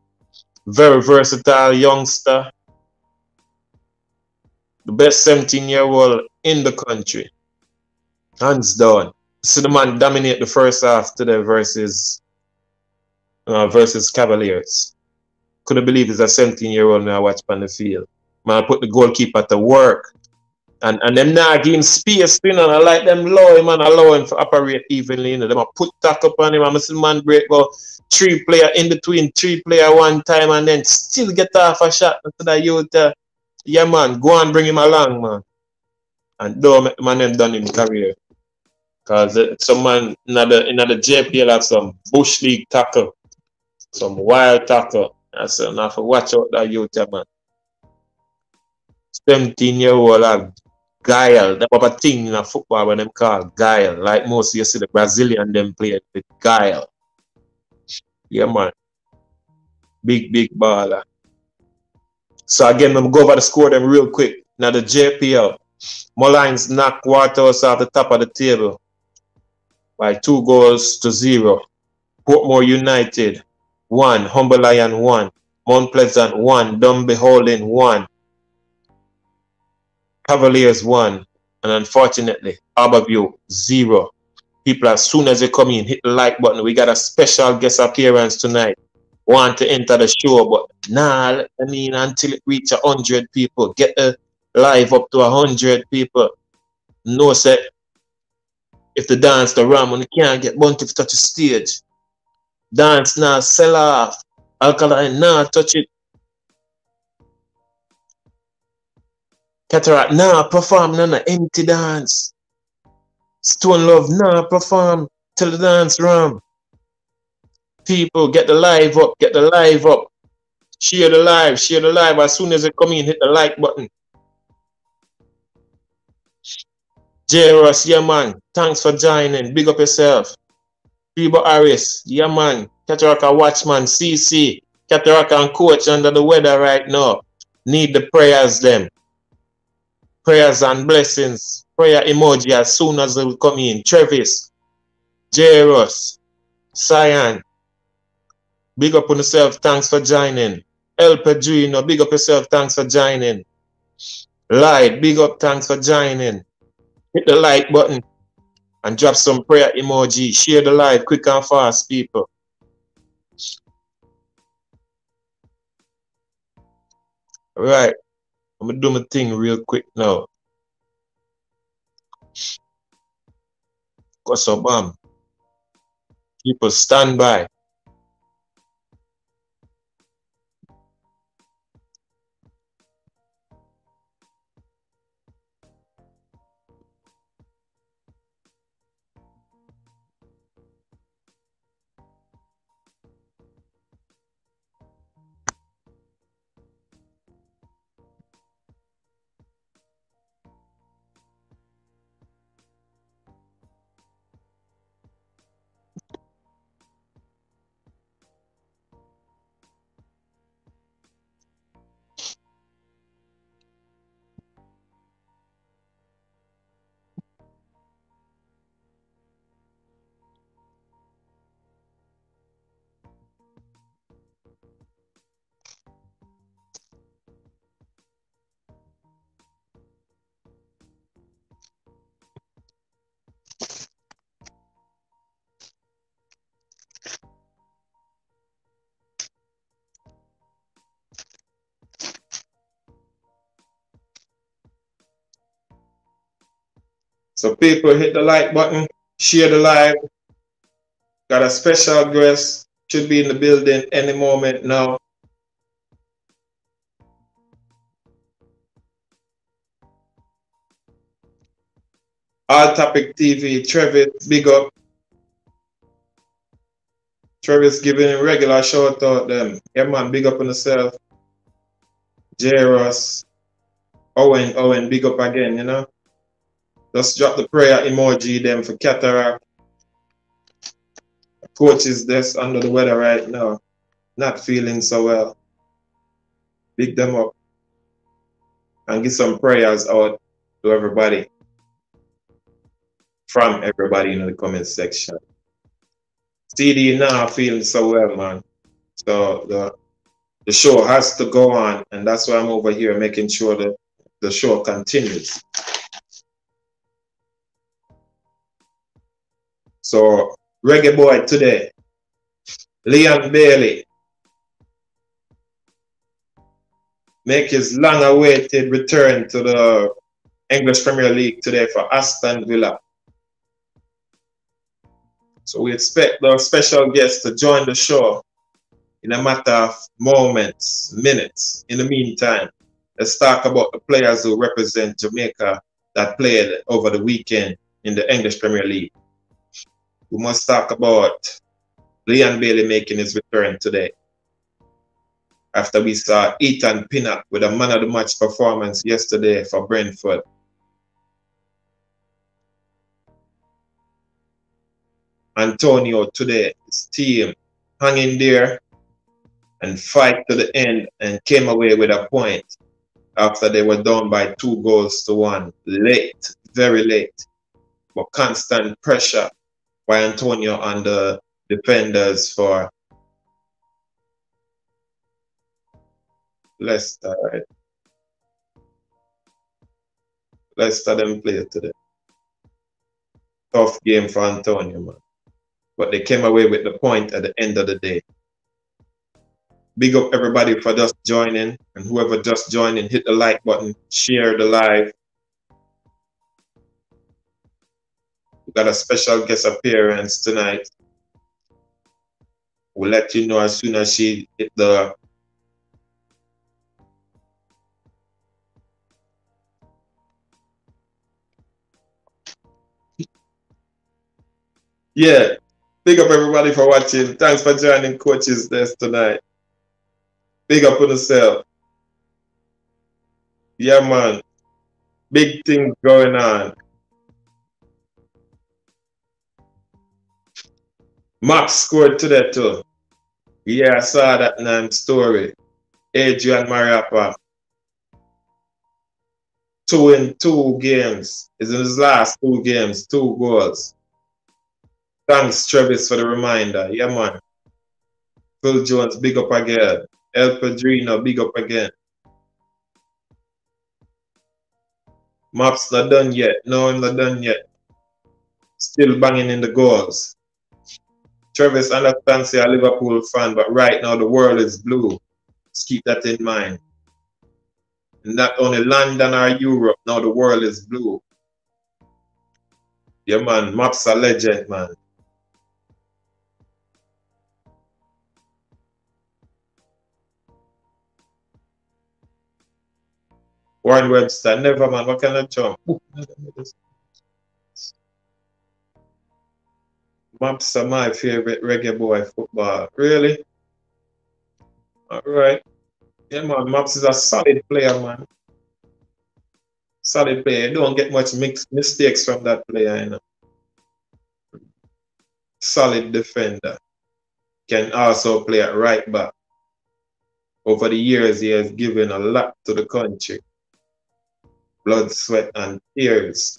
Very versatile youngster. The best 17 year old in the country. Hands down. See the man dominate the first half today versus uh, versus Cavaliers couldn't believe it's a 17 year old now watch on the field. Man, I put the goalkeeper to work. And and them now give him space, you know, I like them low, man, allow him to operate evenly, you know. Them I put tackle on him, I'm a man break go three player in between three player one time and then still get off a shot to that youth. Uh, yeah man, go and bring him along, man. And don't man done in career. Cause uh, some man in the JPL have some bush league tackle, some wild tackle. I said, now for watch out that youth, man. 17 year old have guile. That was a thing in football when them call guile. Like most you see the Brazilian them play with guile. Yeah, man. Big, big baller. So again, I'm go over the score them real quick. Now the JPL. Molynes knock Waterhouse off the top of the table by two goals to zero. Portmore United one, Humble Lion one, Mount Pleasant one, Dunbeholden one, Cavaliers one, and unfortunately, Harbour View zero. People, as soon as they come in, hit the like button. We got a special guest appearance tonight. Want to enter the show, but nah, I mean, until it reach a hundred people, get the live up to a hundred people. No set. If the dance the ram when you can't get bunty to touch the stage, Dance now, sell off. Alkaline now, touch it. Cataract now, perform none of empty dance. Stone Love now, perform till the dance ram. People, get the live up, get the live up. Share the live, share the live. As soon as they come in, hit the like button. J Ross, yeah man. Thanks for joining. Big up yourself. Reba Harris, yeah man. Cataracta Watchman, CC. Cataracta and coach under the weather right now. Need the prayers them. Prayers and blessings. Prayer emoji as soon as they will come in. Travis, Jairus, Cyan. Big up on yourself. Thanks for joining. El Padrino, big up yourself. Thanks for joining. Light, big up. Thanks for joining. Hit the like button and drop some prayer emoji. Share the live quick and fast, people. Right. I'm gonna do my thing real quick now. What's up, bam? Um, people stand by. So people hit the like button, share the live. Got a special guest, should be in the building any moment now. All Topic TV, Travis, big up. Travis giving him regular shout out them. Yeah man, big up on yourself. J Ross. Owen, Owen, big up again, you know. Just drop the prayer emoji them for cataract. Coach is just under the weather right now. Not feeling so well. Pick them up. And give some prayers out to everybody. From everybody in the comment section. CD now feeling so well, man. So the the show has to go on, and that's why I'm over here making sure that the show continues. So, Reggae Boy today, Leon Bailey, make his long awaited return to the English Premier League today for Aston Villa. So we expect the special guest to join the show in a matter of moments, minutes. In the meantime, let's talk about the players who represent Jamaica that played over the weekend in the English Premier League we must talk about Leon Bailey making his return today. After we saw Ethan Pinnock with a man of the match performance yesterday for Brentford. Antonio today, his team hanging there and fight to the end and came away with a point after they were down by two goals to one. Late, very late, but constant pressure by Antonio and the defenders for Leicester, right? Leicester them play today. Tough game for Antonio, man. But they came away with the point at the end of the day. Big up everybody for just joining and whoever just joining, hit the like button, share the live, got a special guest appearance tonight. We'll let you know as soon as she hit the Yeah. Big up everybody for watching. Thanks for joining Coach's Desk tonight. Big up on yourself. Yeah, man. Big things going on. Max scored today too. Yeah, I saw that name story. Adrian Mariappa. Two in two games. Is in his last two games, two goals. Thanks, Travis, for the reminder. Yeah, man. Phil Jones, big up again. El Padrino, big up again. Maps not done yet. No, I'm not done yet. Still banging in the goals. Travis understands you're a Liverpool fan, but right now the world is blue. Let's keep that in mind. Not only London or Europe, now the world is blue. Yeah, man, Maps a legend, man. Warren Webster, never man, what kind of jump? Are my favorite reggae boy football. Really? Alright. Yeah man, Maps is a solid player, man. Solid player. Don't get much mistakes from that player, you know. Solid defender. Can also play at right back. Over the years, he has given a lot to the country blood, sweat, and tears.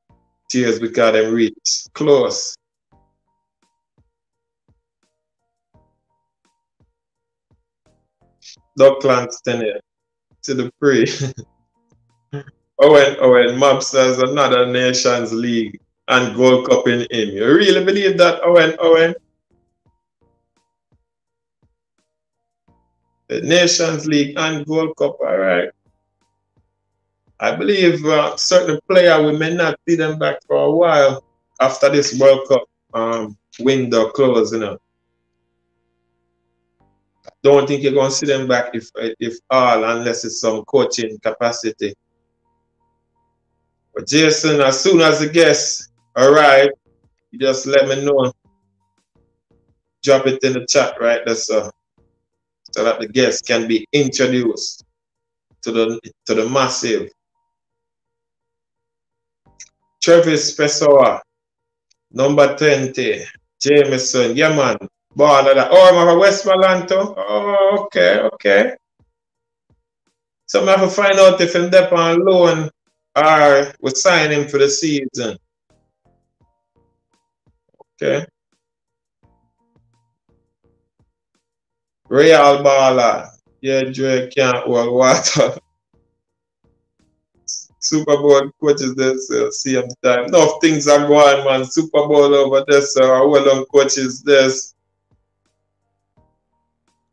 tears because them reach close. Doug Clanston to the pre. Owen Owen Maps has another Nations League and Gold Cup in him. You really believe that, Owen Owen? The Nations League and Gold Cup, all right. I believe uh, certain player we may not see them back for a while after this World Cup um, window close, you know. Don't think you're gonna see them back if if all unless it's some coaching capacity. But Jason, as soon as the guests arrive, you just let me know. Drop it in the chat right there, so, so that the guests can be introduced to the to the massive Travis Pessoa, number 20. Jameson, yeah man. Born of that. Oh, I'm a Westmoreland too. Oh, okay, okay. So I have to find out if I'm there on loan or we sign him for the season. Okay. Real baller. Yeah, Dre can't hold water. Super Bowl coaches there, so same time. Enough things are going, man. Super Bowl over so our well done coaches this.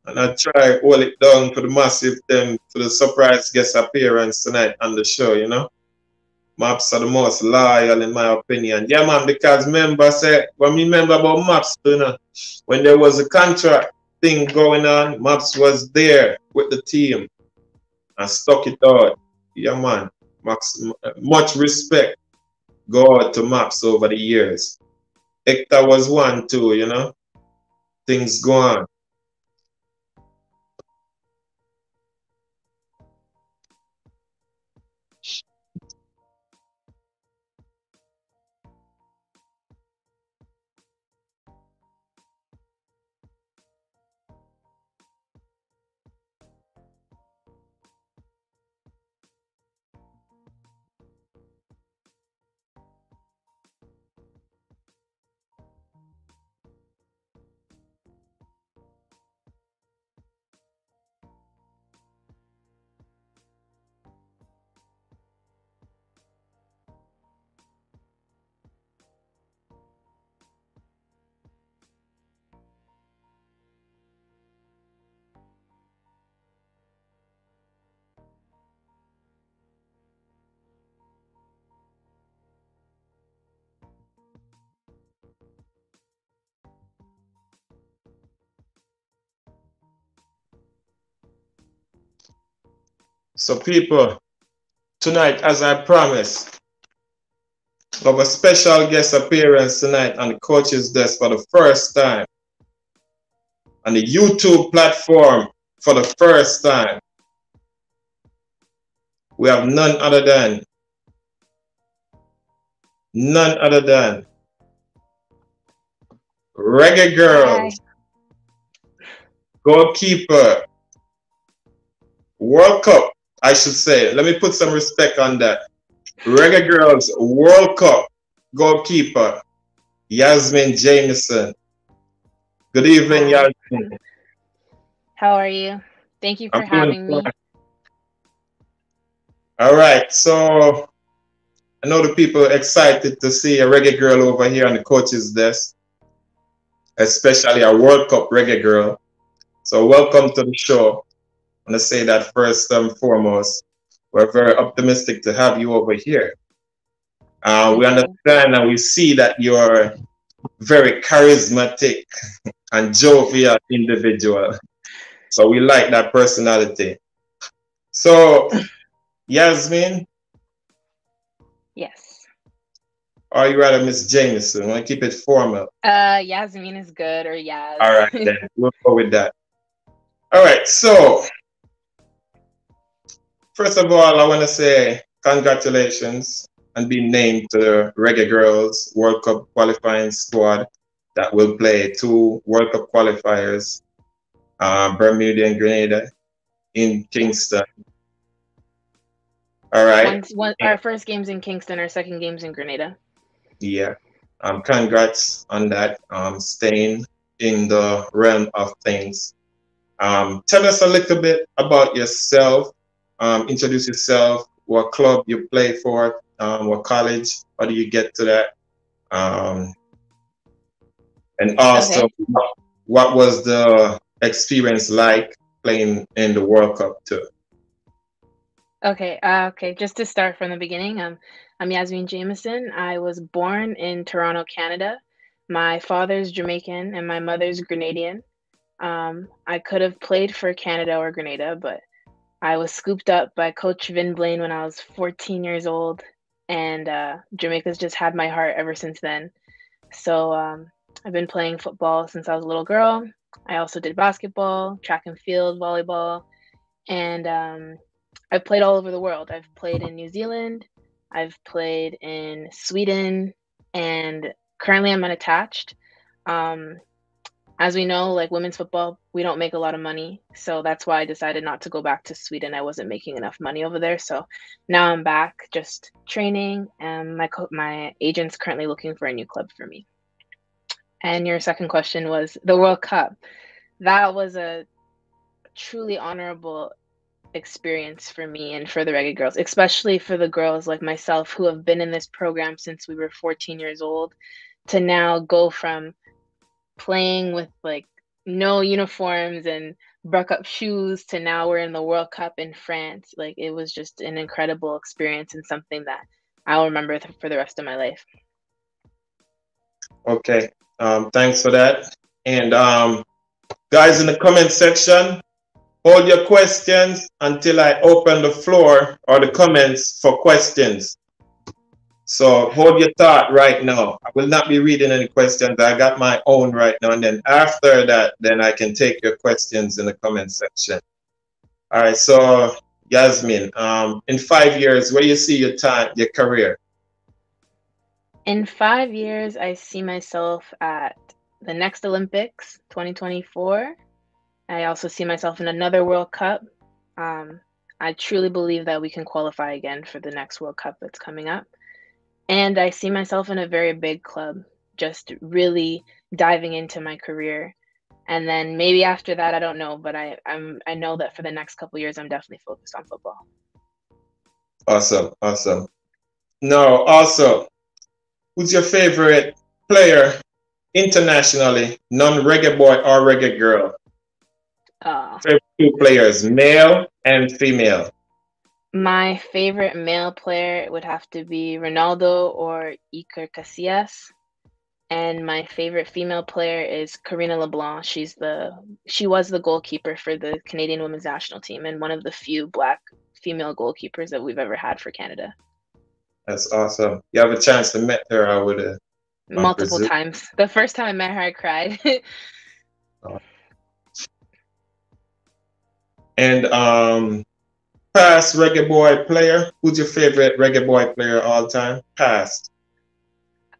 And I try hold it down for the massive them for the surprise guest appearance tonight on the show, you know. Maps are the most loyal in my opinion. Yeah, man, because remember, say, when we remember about Maps, you know, when there was a contract thing going on, Maps was there with the team and stuck it out. Yeah, man much respect go out to Maps over the years. Hector was one too, you know. Things go on. So, people, tonight, as I promised, we have a special guest appearance tonight on the coach's desk for the first time. On the YouTube platform for the first time. We have none other than none other than Reggae Girlz, goalkeeper, World Cup I should say, let me put some respect on that. Reggae Girlz World Cup goalkeeper, Yazmeen Jamieson. Good evening, Yazmeen. How are you? Thank you for I'm having me. All right, so I know the people are excited to see a reggae girl over here on the coach's desk, especially a World Cup reggae girl. So welcome to the show. I want to say that first and foremost, we're very optimistic to have you over here. Uh, we understand and we see that you're very charismatic and jovial individual. So we like that personality. So, Yazmeen? Yes. Are you rather Miss Jamieson? I want to keep it formal. Uh, Yazmeen is good, or Yaz. All right, then we'll go with that. All right, so first of all, I want to say congratulations and being named to the Reggae Girlz World Cup qualifying squad that will play two World Cup qualifiers, uh, Bermuda and Grenada in Kingston. All right. One, one, our first game's in Kingston, our second game's in Grenada. Yeah. Um, congrats on that. Um, staying in the realm of things. Um, tell us a little bit about yourself. Um, introduce yourself, what club you play for, um, what college, how do you get to that? Um, and also, okay. what, what was the experience like playing in the World Cup too? Okay, uh, okay. Just to start from the beginning, um, I'm Yazmeen Jamieson. I was born in Toronto, Canada. My father's Jamaican and my mother's Grenadian. Um, I could have played for Canada or Grenada, but I was scooped up by Coach Vin Blaine when I was 14 years old and uh, Jamaica's just had my heart ever since then. So um, I've been playing football since I was a little girl. I also did basketball, track and field, volleyball, and um, I've played all over the world. I've played in New Zealand, I've played in Sweden, and currently I'm unattached. Um, as we know, like women's football, we don't make a lot of money. So that's why I decided not to go back to Sweden. I wasn't making enough money over there. So now I'm back just training, and my co- my agent's currently looking for a new club for me. And your second question was the World Cup. That was a truly honorable experience for me and for the reggae girlz, especially for the girls like myself who have been in this program since we were 14 years old to now go from playing with like no uniforms and broke up shoes to now we're in the World Cup in France. Like it was just an incredible experience and something that I'll remember th- for the rest of my life. Okay, um, thanks for that. And um, guys in the comment section, hold your questions until I open the floor or the comments for questions. So hold your thought right now. I will not be reading any questions. I got my own right now. And then after that, then I can take your questions in the comment section. All right. So Yazmeen, um, in five years, where do you see your time, your career? In five years, I see myself at the next Olympics, 2024. I also see myself in another World Cup. Um, I truly believe that we can qualify again for the next World Cup that's coming up and I see myself in a very big club, just really diving into my career. And then maybe after that, I don't know, but I, I'm I know that for the next couple years, I'm definitely focused on football. Awesome, awesome. No, also, who's your favorite player internationally, non-reggae boy or reggae girl? Uh, favorite two players, male and female. My favorite male player would have to be Ronaldo or Iker Casillas. And my favorite female player is Karina LeBlanc. She's the she was the goalkeeper for the Canadian women's national team and one of the few black female goalkeepers that we've ever had for Canada. That's awesome. You have a chance to meet her, I would have multiple times. The first time I met her I cried. and um past reggae boy player? Who's your favorite reggae boy player all time? Past.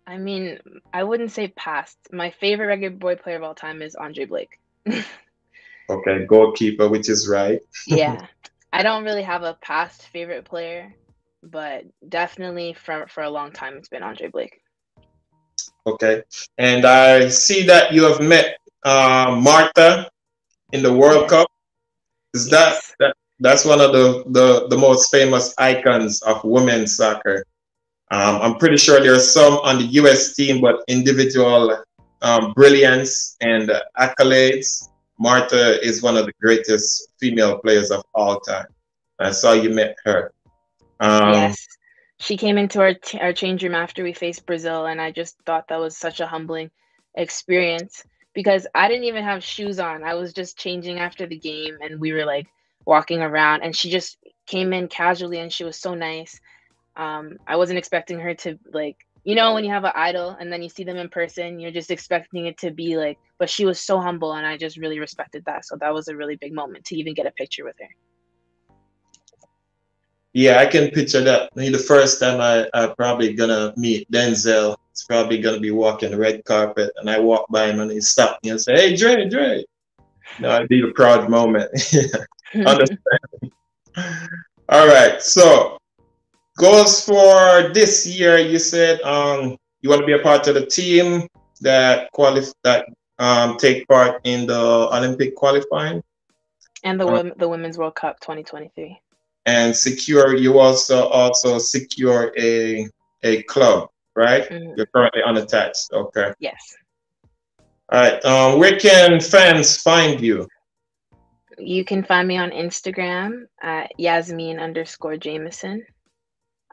I mean, I wouldn't say past. My favorite reggae boy player of all time is Andre Blake. okay, goalkeeper, which is right. yeah. I don't really have a past favorite player, but definitely for for a long time it's been Andre Blake. Okay. And I see that you have met uh, Martha in the World Cup. Is that, that that's one of the, the, the most famous icons of women's soccer. Um, I'm pretty sure there are some on the US team, but individual um, brilliance and uh, accolades. Martha is one of the greatest female players of all time. I saw you met her. Um, yes, she came into our t- our change room after we faced Brazil, and I just thought that was such a humbling experience because I didn't even have shoes on. I was just changing after the game, and we were like walking around, and she just came in casually, and she was so nice. Um, I wasn't expecting her to like you know when you have an idol and then you see them in person you're just expecting it to be like but she was so humble and i just really respected that. So that was a really big moment to even get a picture with her. Yeah i can picture that. I mean, the first time i i probably gonna meet denzel it's probably gonna be walking the red carpet and i walk by him and he stopped me and say hey dre dre. No it'd be a proud moment understand all right so Goals for this year, you said um, you want to be a part of the team that qualify that um, take part in the Olympic qualifying and the uh, the Women's World Cup 2023. And secure, you also also secure a a club, right? Mm-hmm. You're currently unattached. Okay. Yes. All right. Um, where can fans find you? You can find me on Instagram at Yazmeen underscore Jamieson.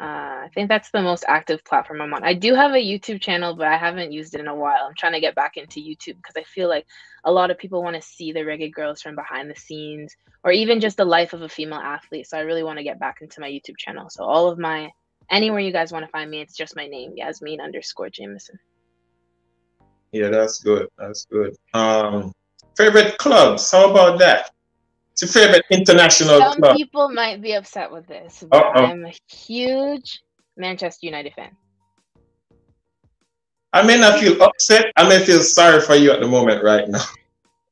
Uh, I think that's the most active platform I'm on. I do have a YouTube channel, but I haven't used it in a while. I'm trying to get back into YouTube because I feel like a lot of people want to see the reggae girlz from behind the scenes or even just the life of a female athlete. So I really want to get back into my YouTube channel. So all of my anywhere you guys want to find me, it's just my name, Yazmeen underscore Jamieson. Yeah, that's good. That's good. Um, favorite clubs? How about that? It's your favorite international Some club. people might be upset with this, but Uh-oh. I'm a huge Manchester United fan. I may not feel upset. I may feel sorry for you at the moment right now.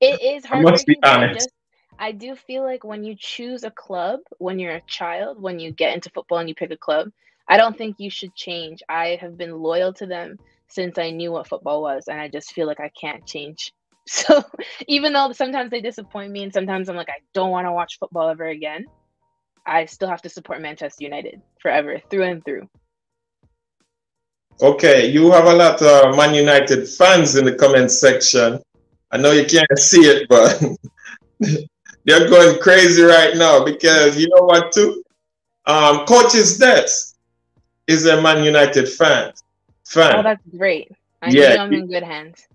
It is hard. I must be honest. Just, I do feel like when you choose a club, when you're a child, when you get into football and you pick a club, I don't think you should change. I have been loyal to them since I knew what football was, and I just feel like I can't change So even though sometimes they disappoint me and sometimes I'm like, I don't want to watch football ever again, I still have to support Manchester United forever, through and through. Okay, you have a lot of Man United fans in the comment section. I know you can't see it, but they're going crazy right now because you know what, too? Um, Coach's Desk is a Man United fan. fan. Oh, that's great. I yeah, know I'm in good hands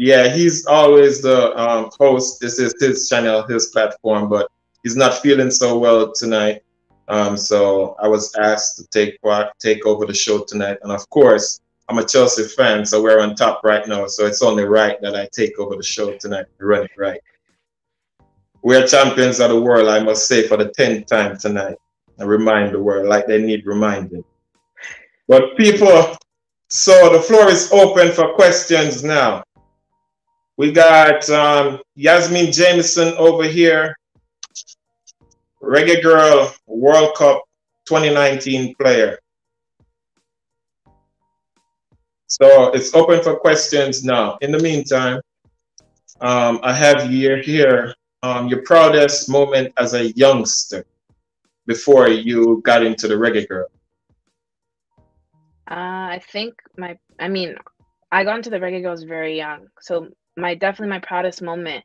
yeah, he's always the um, host. This is his channel, his platform, but he's not feeling so well tonight. Um, so I was asked to take part, take over the show tonight, and of course, I'm a Chelsea fan, so we're on top right now. So it's only right that I take over the show tonight to run it right. We're champions of the world, I must say, for the tenth time tonight. I remind the world like they need reminding. But people, so the floor is open for questions now. We got um, Yazmeen Jamieson over here, Reggae Girl World Cup 2019 player. So it's open for questions now. In the meantime, um, I have you here um, your proudest moment as a youngster before you got into the reggae girl. Uh, I think my, I mean, I got into the reggae girlz very young. So my definitely my proudest moment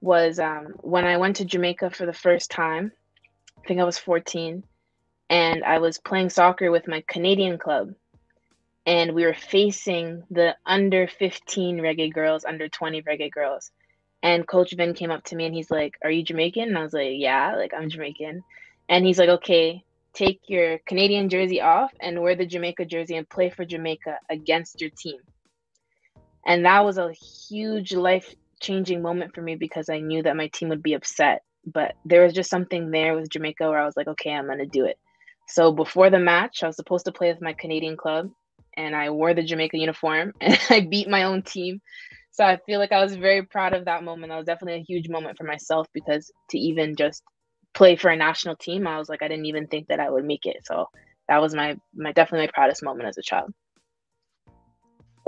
was um, when I went to Jamaica for the first time. I think I was 14, and I was playing soccer with my Canadian club, and we were facing the under 15 reggae girlz, under 20 reggae girlz. And Coach Vin came up to me and he's like, Are you Jamaican? And I was like, Yeah, like I'm Jamaican. And he's like, Okay, take your Canadian jersey off and wear the Jamaica jersey and play for Jamaica against your team. And that was a huge life changing moment for me because I knew that my team would be upset. But there was just something there with Jamaica where I was like, okay, I'm going to do it. So before the match, I was supposed to play with my Canadian club and I wore the Jamaica uniform and I beat my own team. So I feel like I was very proud of that moment. That was definitely a huge moment for myself because to even just play for a national team, I was like, I didn't even think that I would make it. So that was my my definitely my proudest moment as a child.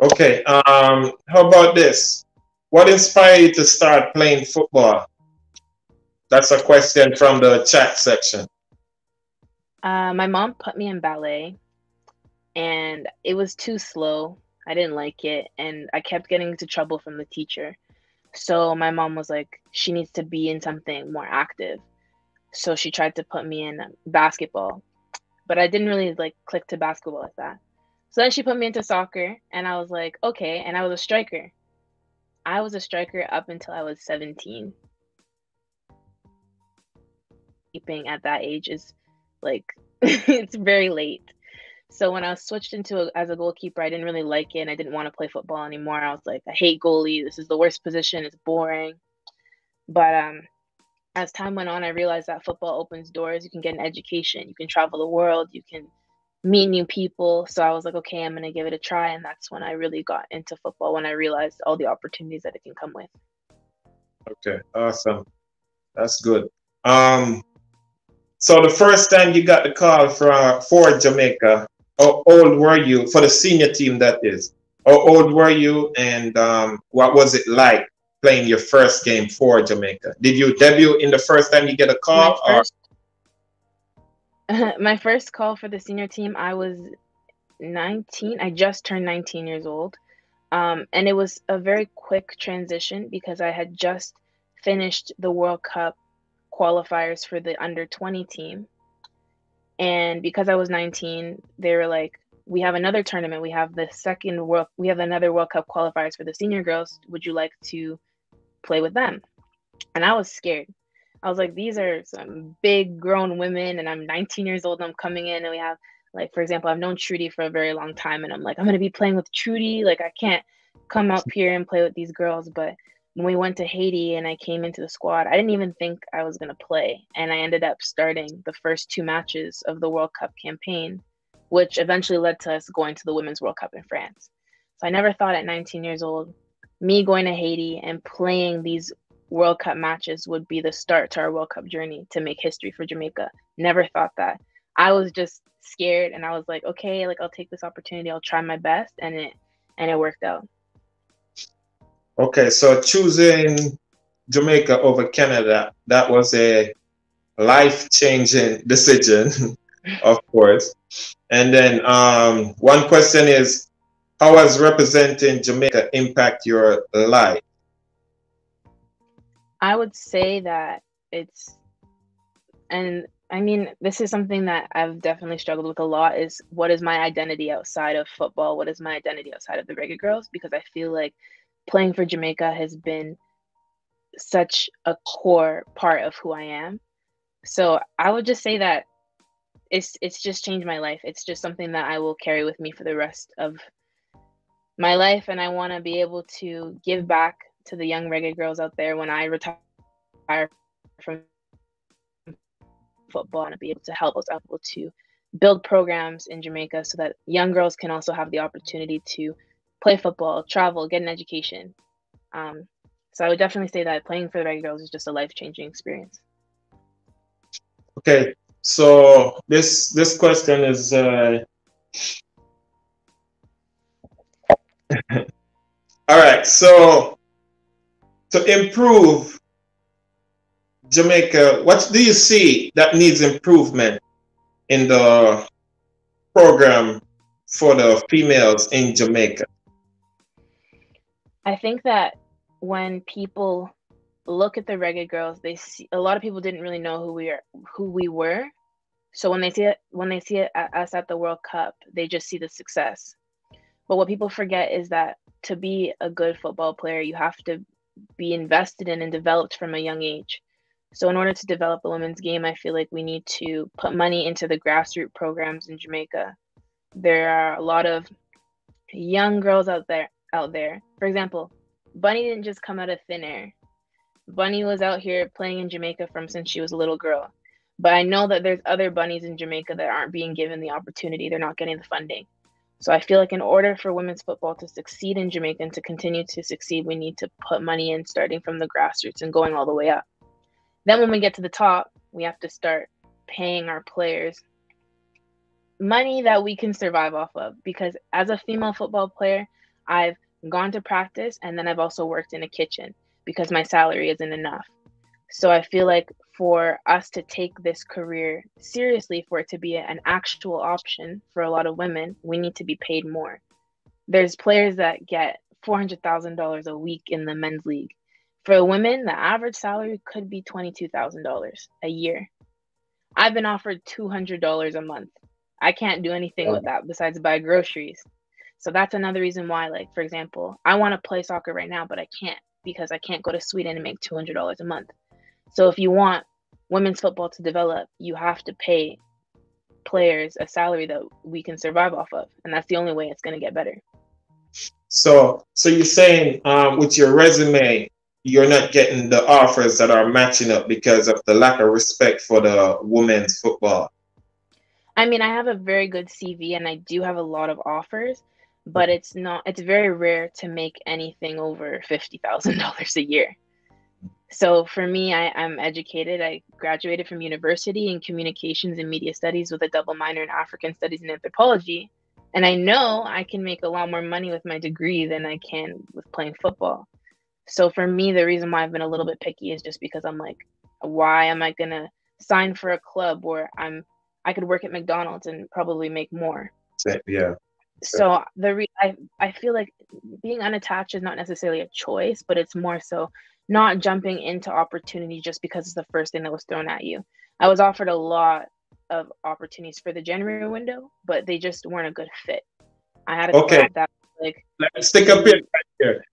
Okay. Um, how about this? What inspired you to start playing football? That's a question from the chat section. Uh, my mom put me in ballet, and it was too slow. I didn't like it, and I kept getting into trouble from the teacher. So my mom was like, she needs to be in something more active. So she tried to put me in basketball, but I didn't really like click to basketball like that. So then she put me into soccer, and I was like, okay. And I was a striker. I was a striker up until I was 17. Keeping at that age is like, it's very late. So when I was switched into a, as a goalkeeper, I didn't really like it, and I didn't want to play football anymore. I was like, I hate goalie. This is the worst position. It's boring. But um, as time went on, I realized that football opens doors. You can get an education. You can travel the world. You can meet new people. So I was like, okay, I'm gonna give it a try, and that's when I really got into football. When I realized all the opportunities that it can come with. Okay, awesome. That's good. Um, so the first time you got the call from for Jamaica, how old were you for the senior team? That is, how old were you, and um, what was it like playing your first game for Jamaica? Did you debut in the first time you get a call? My first, my first call for the senior team, I was 19. I just turned 19 years old. Um, and it was a very quick transition because I had just finished the World Cup qualifiers for the under 20 team. And because I was 19, they were like, we have another tournament. We have the second world, we have another World Cup qualifiers for the senior girls. Would you like to play with them? And I was scared. I was like, these are some big grown women, and I'm 19 years old, and I'm coming in, and we have, like, for example, I've known Trudi for a very long time, and I'm like, I'm gonna be playing with Trudi. Like, I can't come up here and play with these girls. But when we went to Haiti and I came into the squad, I didn't even think I was going to play. And I ended up starting the first two matches of the World Cup campaign, which eventually led to us going to the Women's World Cup in France. So I never thought at 19 years old, me going to Haiti and playing these World Cup matches would be the start to our World Cup journey to make history for Jamaica. Never thought that. I was just scared and I was like, okay, like I'll take this opportunity, I'll try my best and it and it worked out. Okay, so choosing Jamaica over Canada, that was a life changing decision, of course. And then um, one question is How has representing Jamaica impact your life? I would say that it's, and I mean, this is something that I've definitely struggled with a lot is what is my identity outside of football? What is my identity outside of the Reggae Girlz? Because I feel like playing for Jamaica has been such a core part of who I am. So I would just say that it's it's just changed my life. It's just something that I will carry with me for the rest of my life and I want to be able to give back to the young reggae girlz out there when I retire from football and be able to help us able to build programs in Jamaica so that young girls can also have the opportunity to play football, travel, get an education. Um, so I would definitely say that playing for the Reggae Girlz is just a life changing experience. Okay, so this this question is. Uh... All right, so to improve Jamaica, what do you see that needs improvement in the program for the females in Jamaica? I think that when people look at the reggae girlz, they see a lot of people didn't really know who we are, who we were. So when they see it, when they see it, us at the World Cup, they just see the success. But what people forget is that to be a good football player, you have to be invested in and developed from a young age. So in order to develop the women's game, I feel like we need to put money into the grassroots programs in Jamaica. There are a lot of young girls out there out there. For example, Bunny didn't just come out of thin air. Bunny was out here playing in Jamaica from since she was a little girl. But I know that there's other bunnies in Jamaica that aren't being given the opportunity. They're not getting the funding. So I feel like in order for women's football to succeed in Jamaica and to continue to succeed, we need to put money in starting from the grassroots and going all the way up. Then when we get to the top, we have to start paying our players money that we can survive off of because as a female football player, I've gone to practice and then I've also worked in a kitchen because my salary isn't enough. So I feel like for us to take this career seriously, for it to be an actual option for a lot of women, we need to be paid more. There's players that get $400,000 a week in the men's league. For women, the average salary could be $22,000 a year. I've been offered $200 a month. I can't do anything with that besides buy groceries. So that's another reason why, like, for example, I want to play soccer right now, but I can't because I can't go to Sweden and make $200 a month. So if you want women's football to develop, you have to pay players a salary that we can survive off of. And that's the only way it's going to get better. So, so you're saying um, with your resume, you're not getting the offers that are matching up because of the lack of respect for the women's football. I mean, I have a very good CV and I do have a lot of offers, but it's not. It's very rare to make anything over fifty thousand dollars a year. So for me, I, I'm educated. I graduated from university in communications and media studies with a double minor in African studies and anthropology. And I know I can make a lot more money with my degree than I can with playing football. So for me, the reason why I've been a little bit picky is just because I'm like, why am I gonna sign for a club where I'm I could work at McDonald's and probably make more? Yeah. So the re- I I feel like being unattached is not necessarily a choice, but it's more so not jumping into opportunity just because it's the first thing that was thrown at you. I was offered a lot of opportunities for the January window, but they just weren't a good fit. I had to okay. that like let's stick a bit right here.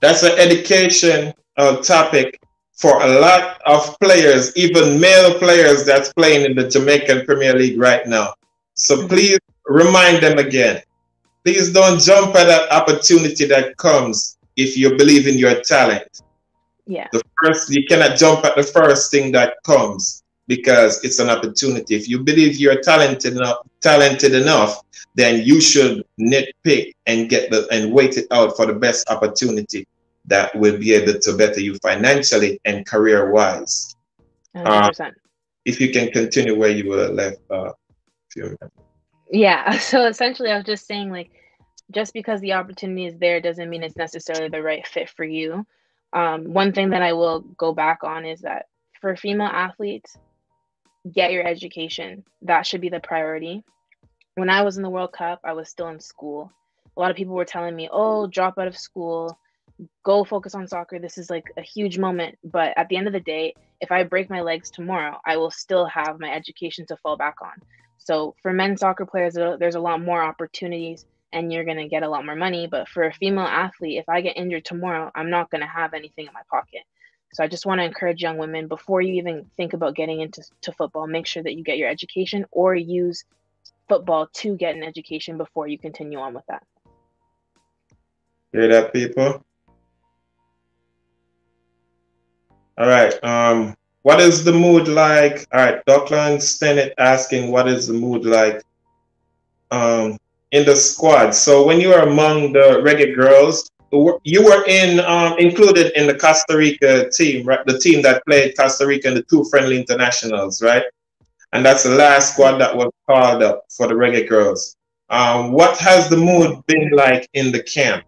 That's an education uh, topic for a lot of players, even male players that's playing in the Jamaican Premier League right now. So mm-hmm. please remind them again. Please don't jump at that opportunity that comes if you believe in your talent. Yeah. The first you cannot jump at the first thing that comes because it's an opportunity. If you believe you're talented enough, talented enough, then you should nitpick and get the and wait it out for the best opportunity that will be able to better you financially and career wise. Uh, if you can continue where you were left uh, Yeah. So essentially, I was just saying, like, just because the opportunity is there doesn't mean it's necessarily the right fit for you. Um, one thing that I will go back on is that for female athletes, get your education. That should be the priority. When I was in the World Cup, I was still in school. A lot of people were telling me, oh, drop out of school, go focus on soccer. This is like a huge moment. But at the end of the day, if I break my legs tomorrow, I will still have my education to fall back on. So for men's soccer players, there's a lot more opportunities and you're going to get a lot more money. But for a female athlete, if I get injured tomorrow, I'm not going to have anything in my pocket. So I just want to encourage young women before you even think about getting into to football, make sure that you get your education or use football to get an education before you continue on with that. Hear that, people? All right. Um, what is the mood like? All right, Dockland Stennett asking, what is the mood like? Um, in the squad. So when you were among the reggae girls, you were in um, included in the Costa Rica team, right? The team that played Costa Rica in the two friendly internationals, right? And that's the last squad that was called up for the reggae girls. Um, what has the mood been like in the camp?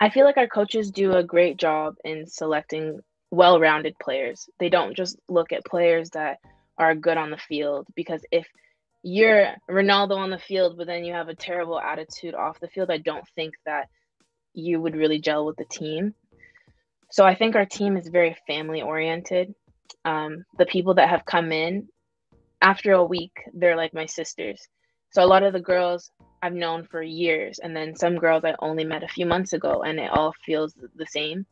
I feel like our coaches do a great job in selecting well-rounded players. They don't just look at players that are good on the field because if you're Ronaldo on the field, but then you have a terrible attitude off the field, I don't think that you would really gel with the team. So I think our team is very family oriented. Um, the people that have come in after a week, they're like my sisters. So a lot of the girls I've known for years, and then some girls I only met a few months ago, and it all feels the same.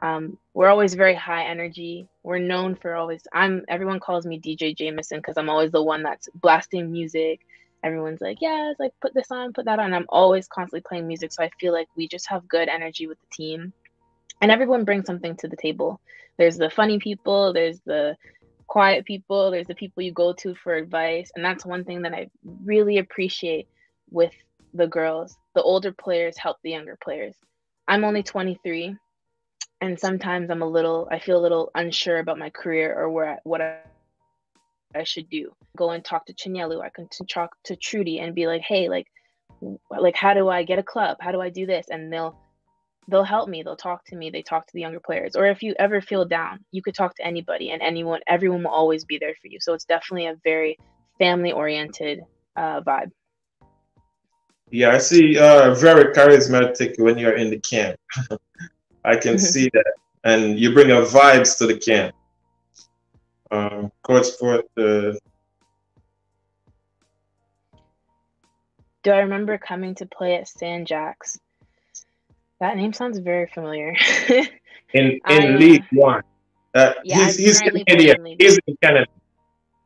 Um, we're always very high energy. We're known for always. I'm. Everyone calls me DJ Jamieson because I'm always the one that's blasting music. Everyone's like, yeah, it's like put this on, put that on. I'm always constantly playing music, so I feel like we just have good energy with the team, and everyone brings something to the table. There's the funny people. There's the quiet people. There's the people you go to for advice, and that's one thing that I really appreciate with the girls. The older players help the younger players. I'm only 23 and sometimes I'm a little I feel a little unsure about my career or where what I, I should do. Go and talk to Chinyelu. I can talk to Trudi and be like, hey, like like how do I get a club? How do I do this? And they'll they'll help me. They'll talk to me. They talk to the younger players. Or if you ever feel down, you could talk to anybody and anyone. Everyone will always be there for you. So it's definitely a very family oriented uh, vibe. Yeah, I see. Uh, very charismatic when you're in the camp. I can see that, and you bring a vibes to the camp. Um, Coach uh, Do I remember coming to play at St. Jack's? That name sounds very familiar. in in I, uh, League One. Uh, yeah, he's he's Canadian. He's in Canada.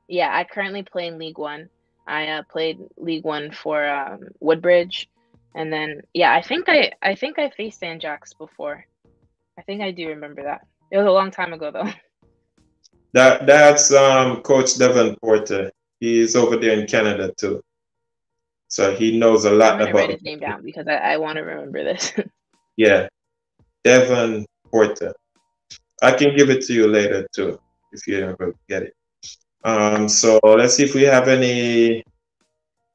Yeah, I currently play in League One. I uh, played League One for um, Woodbridge, and then yeah, I think I I think I faced St. Jack's before. I think I do remember that. It was a long time ago though. That that's um, Coach Devon Porter. He's over there in Canada too. So he knows a lot I'm about. Write his name down because I, I want to remember this. yeah, Devon Porter. I can give it to you later too if you ever get it. Um, so let's see if we have any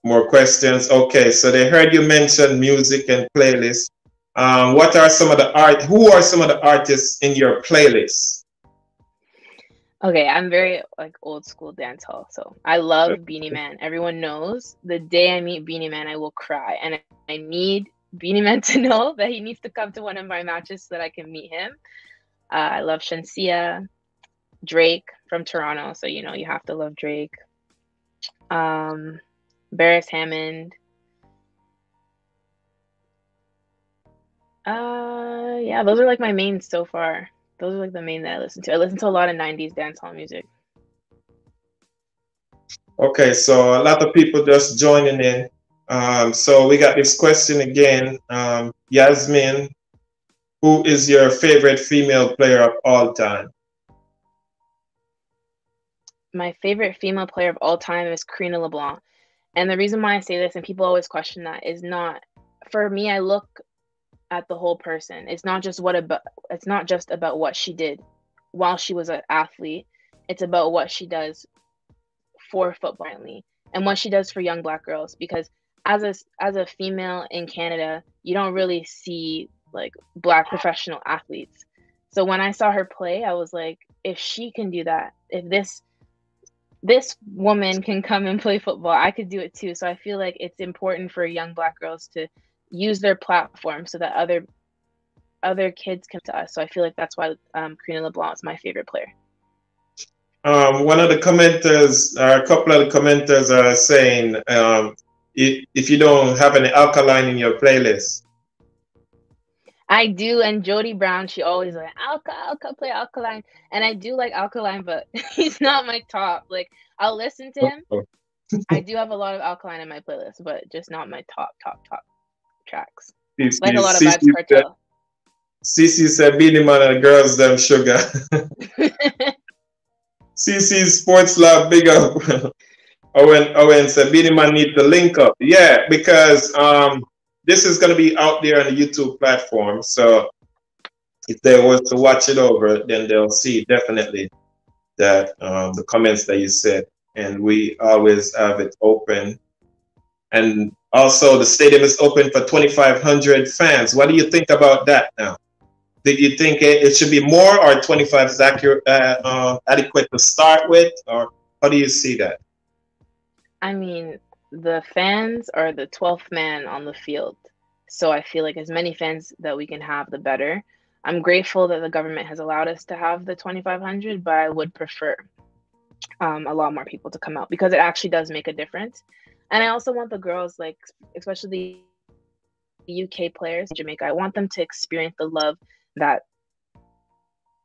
more questions. Okay, so they heard you mention music and playlists. Um, what are some of the art? Who are some of the artists in your playlist? Okay, I'm very like old school dancehall. So I love Beenie Man. Everyone knows the day I meet Beenie Man, I will cry, and I need Beenie Man to know that he needs to come to one of my matches so that I can meet him. Uh, I love Shenseea, Drake from Toronto, so you know you have to love Drake. Um, Beres Hammond. Uh, yeah, those are like my mains so far. Those are like the main that I listen to. I listen to a lot of 90s dancehall music. Okay, so a lot of people just joining in. Um, so we got this question again. Um, Yazmeen, who is your favorite female player of all time? My favorite female player of all time is Karina LeBlanc. And the reason why I say this, and people always question that, is not for me. I look at the whole person. It's not just what about it's not just about what she did while she was an athlete. It's about what she does for football and what she does for young black girls because as a as a female in Canada, you don't really see like black professional athletes. So when I saw her play, I was like if she can do that, if this this woman can come and play football, I could do it too. So I feel like it's important for young black girls to use their platform so that other other kids come to us. So I feel like that's why um, Karina LeBlanc is my favorite player. Um, one of the commenters, uh, a couple of the commenters are saying, um, if, if you don't have any alkaline in your playlist. I do, and Jody Brown, she always like Alka, Alka, play Alkaline, and I do like Alkaline, but he's not my top. Like I'll listen to him. I do have a lot of Alkaline in my playlist, but just not my top, top, top tracks. CC, like a lot of Vybz Kartel. CC said Beenie Man and girls them sugar. CC Sports Lab, big up. Owen Owen said Beenie Man need to link up. Yeah, because um this is gonna be out there on the YouTube platform. So if they were to watch it over, then they'll see definitely that um, the comments that you said. And we always have it open. And also, the stadium is open for 2,500 fans. What do you think about that now? Do you think it, should be more or 25 is accurate, uh, uh, adequate to start with? Or how do you see that? I mean, the fans are the 12th man on the field. So I feel like as many fans that we can have, the better. I'm grateful that the government has allowed us to have the 2,500, but I would prefer um, a lot more people to come out because it actually does make a difference. And I also want the girls, like especially the UK players in Jamaica, I want them to experience the love that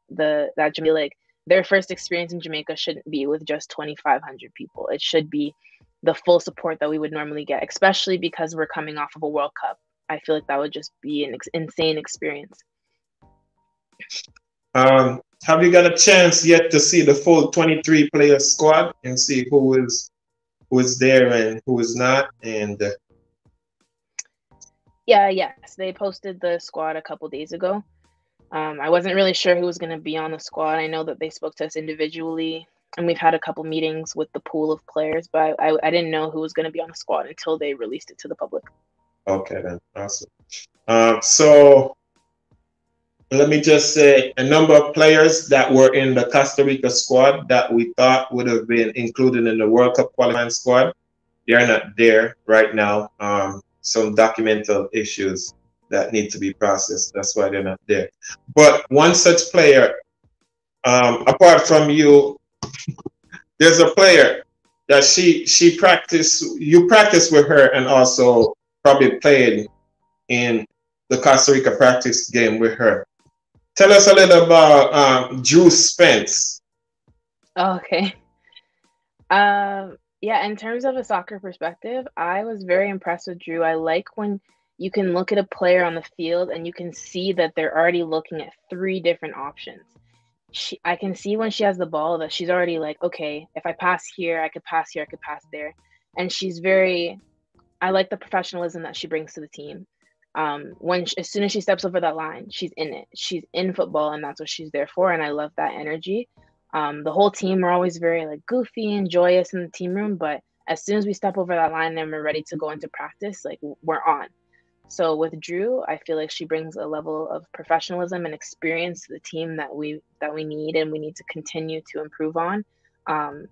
the that Jamaica like their first experience in Jamaica shouldn't be with just 2,500 people. It should be the full support that we would normally get, especially because we're coming off of a World Cup. I feel like that would just be an ex- insane experience. Um, have you got a chance yet to see the full 23 player squad and see who is who is there and who is not and uh, yeah yes they posted the squad a couple days ago um, i wasn't really sure who was going to be on the squad i know that they spoke to us individually and we've had a couple meetings with the pool of players but i, I, didn't know who was going to be on the squad until they released it to the public Okay, then. Awesome. Um, so let me just say a number of players that were in the Costa Rica squad that we thought would have been included in the World Cup qualifying squad. They're not there right now. Um, some documental issues that need to be processed. That's why they're not there. But one such player, um, apart from you, there's a player that she she practiced. You practiced with her and also probably played in the Costa Rica practice game with her. Tell us a little about um, Drew Spence. Oh, okay. Um, yeah, in terms of a soccer perspective, I was very impressed with Drew. I like when you can look at a player on the field and you can see that they're already looking at three different options. She, I can see when she has the ball that she's already like, okay, if I pass here, I could pass here, I could pass there. And she's very, I like the professionalism that she brings to the team um, when as soon as she steps over that line, she's in it. She's in football, and that's what she's there for. And I love that energy. Um, the whole team are always very like goofy and joyous in the team room, but as soon as we step over that line and we're ready to go into practice, like we're on. So with Drew, I feel like she brings a level of professionalism and experience to the team that we that we need and we need to continue to improve on. Um,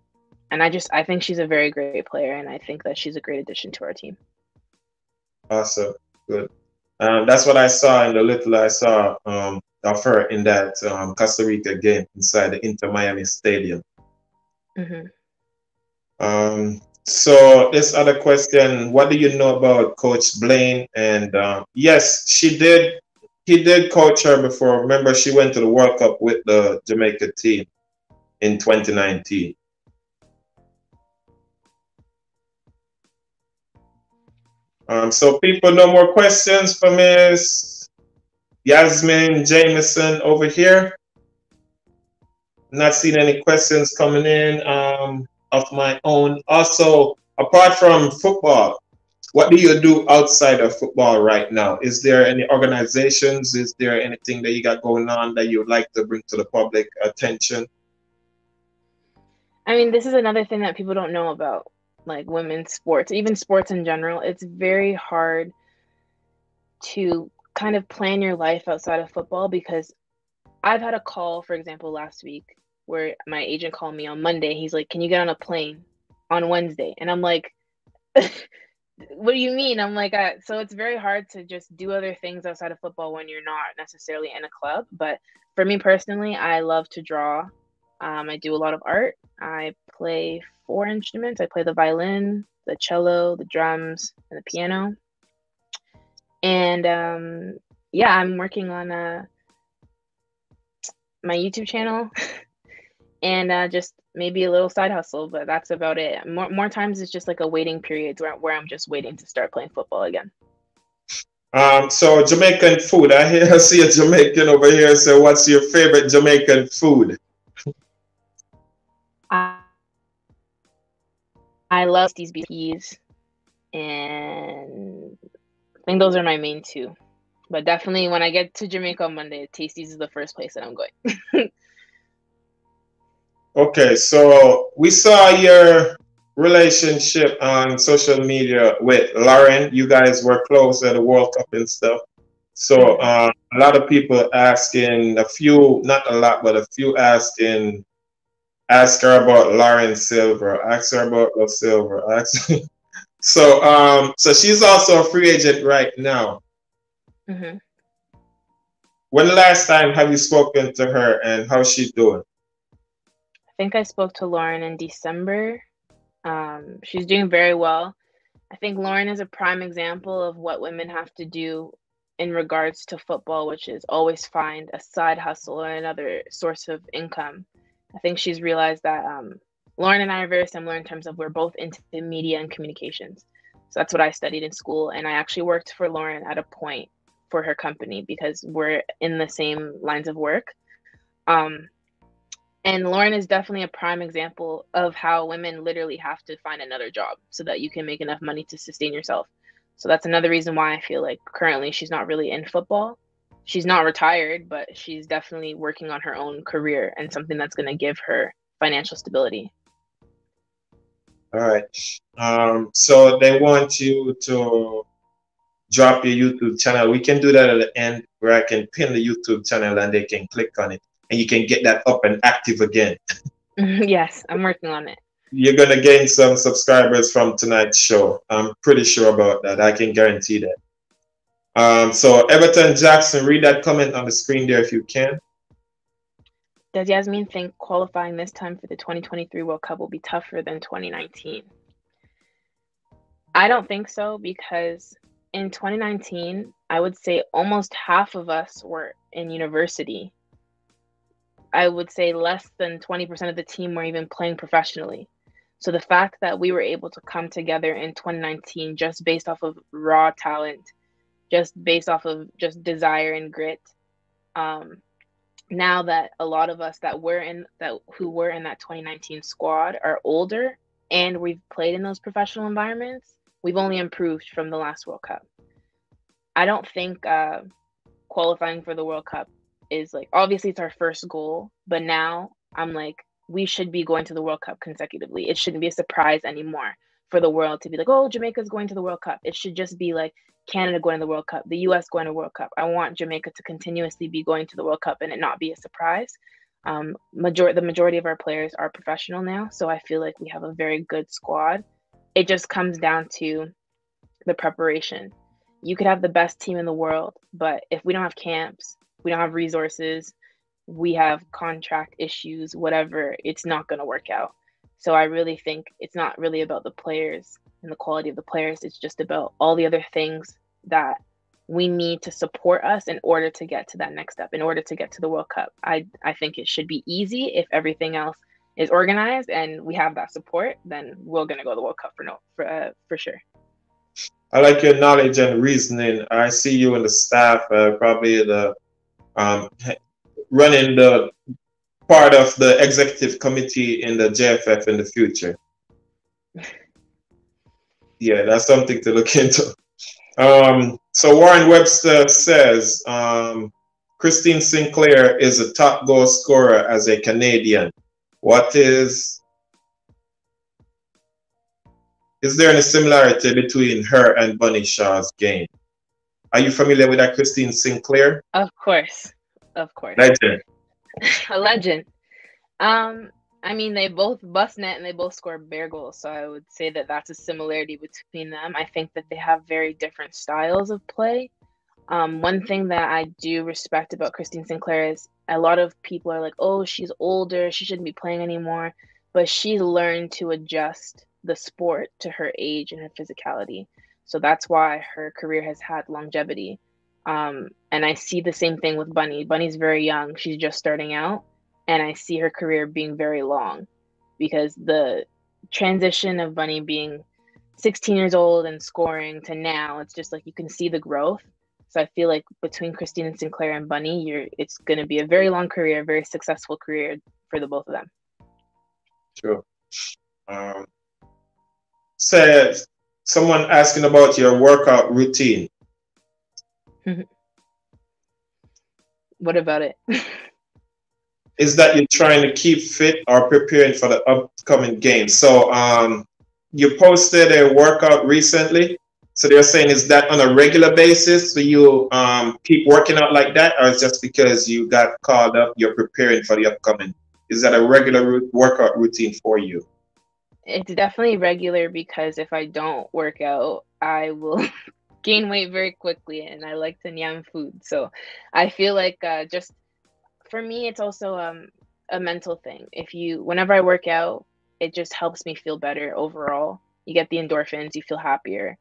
and I just I think she's a very great player, and I think that she's a great addition to our team. Awesome, good. Um, that's what I saw in the little I saw um, of her in that um, Costa Rica game inside the Inter Miami Stadium. Mm-hmm. Um, so this other question: What do you know about Coach Blaine? And um, yes, she did. He did coach her before. Remember, she went to the World Cup with the Jamaica team in 2019. Um, so people, no more questions for Ms. Yazmeen Jamieson over here. Not seeing any questions coming in um, of my own. Also, apart from football, what do you do outside of football right now? Is there any organizations? Is there anything that you got going on that you would like to bring to the public attention? I mean, this is another thing that people don't know about like women's sports, even sports in general, it's very hard to kind of plan your life outside of football because I've had a call, for example, last week where my agent called me on Monday. He's like, Can you get on a plane on Wednesday? And I'm like, What do you mean? I'm like, I, so it's very hard to just do other things outside of football when you're not necessarily in a club. But for me personally, I love to draw. Um, I do a lot of art. I play four instruments. I play the violin, the cello, the drums, and the piano. And um, yeah, I'm working on uh, my YouTube channel and uh, just maybe a little side hustle, but that's about it. More, more times it's just like a waiting period where, where I'm just waiting to start playing football again. Um, so Jamaican food. I hear I see a Jamaican over here. So what's your favorite Jamaican food? I love these BPs, and I think those are my main two. But definitely, when I get to Jamaica on Monday, Tastee's is the first place that I'm going. okay, so we saw your relationship on social media with Lauren. You guys were close at the World Cup and stuff. So uh, a lot of people asking, a few, not a lot, but a few asking ask her about Lauren Silver, ask her about Love Silver. Ask so um so she's also a free agent right now. Mm-hmm. When the last time have you spoken to her and how's she doing? I think I spoke to Lauren in December. Um, she's doing very well. I think Lauren is a prime example of what women have to do in regards to football, which is always find a side hustle or another source of income. I think she's realized that um, Lauren and I are very similar in terms of we're both into media and communications. So that's what I studied in school. And I actually worked for Lauren at a point for her company because we're in the same lines of work. Um, and Lauren is definitely a prime example of how women literally have to find another job so that you can make enough money to sustain yourself. So that's another reason why I feel like currently she's not really in football she's not retired, but she's definitely working on her own career and something that's going to give her financial stability. All right. Um, so they want you to drop your YouTube channel. We can do that at the end where I can pin the YouTube channel and they can click on it and you can get that up and active again. yes, I'm working on it. You're going to gain some subscribers from tonight's show. I'm pretty sure about that. I can guarantee that. Um, so, Everton Jackson, read that comment on the screen there if you can. Does Yazmeen think qualifying this time for the 2023 World Cup will be tougher than 2019? I don't think so because in 2019, I would say almost half of us were in university. I would say less than 20% of the team were even playing professionally. So the fact that we were able to come together in 2019 just based off of raw talent, just based off of just desire and grit, um, now that a lot of us that were in that who were in that 2019 squad are older and we've played in those professional environments, we've only improved from the last World Cup. I don't think uh, qualifying for the World Cup is like obviously it's our first goal, but now I'm like we should be going to the World Cup consecutively. It shouldn't be a surprise anymore for the world to be like, oh, Jamaica's going to the World Cup. It should just be like Canada going to the World Cup, the US going to World Cup. I want Jamaica to continuously be going to the World Cup and it not be a surprise. Um, major- the majority of our players are professional now, so I feel like we have a very good squad it just comes down to the preparation. You could have the best team in the world, but if we don't have camps, we don't have resources, we have contract issues, whatever, it's not going to work out. So I really think it's not really about the players and the quality of the players. It's just about all the other things that we need to support us in order to get to that next step, in order to get to the World Cup. I, I think it should be easy if everything else is organized and we have that support, then we're gonna go to the World Cup for no for uh, for sure. I like your knowledge and reasoning. I see you and the staff, uh, probably the um, running the part of the executive committee in the JFF in the future. yeah, that's something to look into. Um, so Warren Webster says um, Christine Sinclair is a top goal scorer as a Canadian. What is is there any similarity between her and Bunny Shaw's game? Are you familiar with that Christine Sinclair? Of course. Of course. Legend. a legend. Um, I mean, they both bust net and they both score bare goals. So I would say that that's a similarity between them. I think that they have very different styles of play. Um, one thing that I do respect about Christine Sinclair is a lot of people are like, oh, she's older, she shouldn't be playing anymore. But she learned to adjust the sport to her age and her physicality. So that's why her career has had longevity. Um, and I see the same thing with Bunny. Bunny's very young, she's just starting out. And I see her career being very long because the transition of Bunny being 16 years old and scoring to now, it's just like you can see the growth so I feel like between Christine and Sinclair and Bunny, you're it's going to be a very long career, a very successful career for the both of them. Sure. Um, says someone asking about your workout routine. what about it? Is that you're trying to keep fit or preparing for the upcoming games? So um, you posted a workout recently. So they're saying is that on a regular basis, so you um, keep working out like that, or is just because you got called up, you're preparing for the upcoming? Is that a regular workout routine for you? It's definitely regular because if I don't work out, I will gain weight very quickly, and I like to yam food. So I feel like uh, just for me, it's also um, a mental thing. If you, whenever I work out, it just helps me feel better overall. You get the endorphins, you feel happier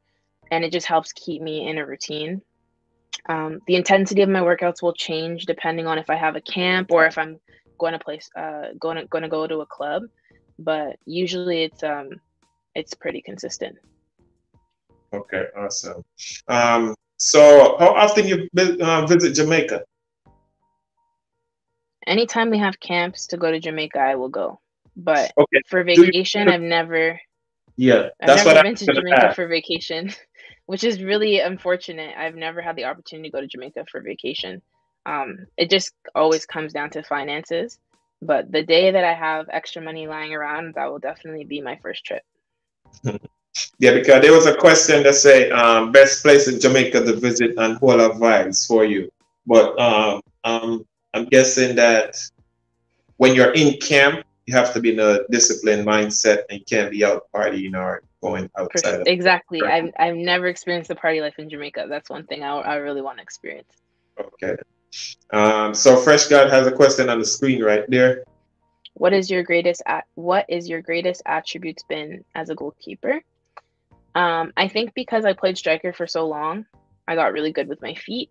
and it just helps keep me in a routine. Um, the intensity of my workouts will change depending on if I have a camp or if I'm going to place uh, going to going to go to a club, but usually it's um it's pretty consistent. Okay, awesome. Um, so how often you uh, visit Jamaica? Anytime we have camps to go to Jamaica, I will go. But okay. for vacation, you- I've never. Yeah, that's I've never what been to Jamaica for vacation. which is really unfortunate. I've never had the opportunity to go to Jamaica for vacation. Um, it just always comes down to finances. But the day that I have extra money lying around, that will definitely be my first trip. Yeah, because there was a question that say um, best place in Jamaica to visit and whole of vibes for you. But um, um, I'm guessing that when you're in camp, you have to be in a disciplined mindset and can't be out partying or going outside. Exactly. I've, I've never experienced the party life in Jamaica. That's one thing I, I really want to experience. Okay. Um, so Fresh God has a question on the screen right there. What is your greatest at what is your greatest attributes been as a goalkeeper? Um, I think because I played striker for so long, I got really good with my feet.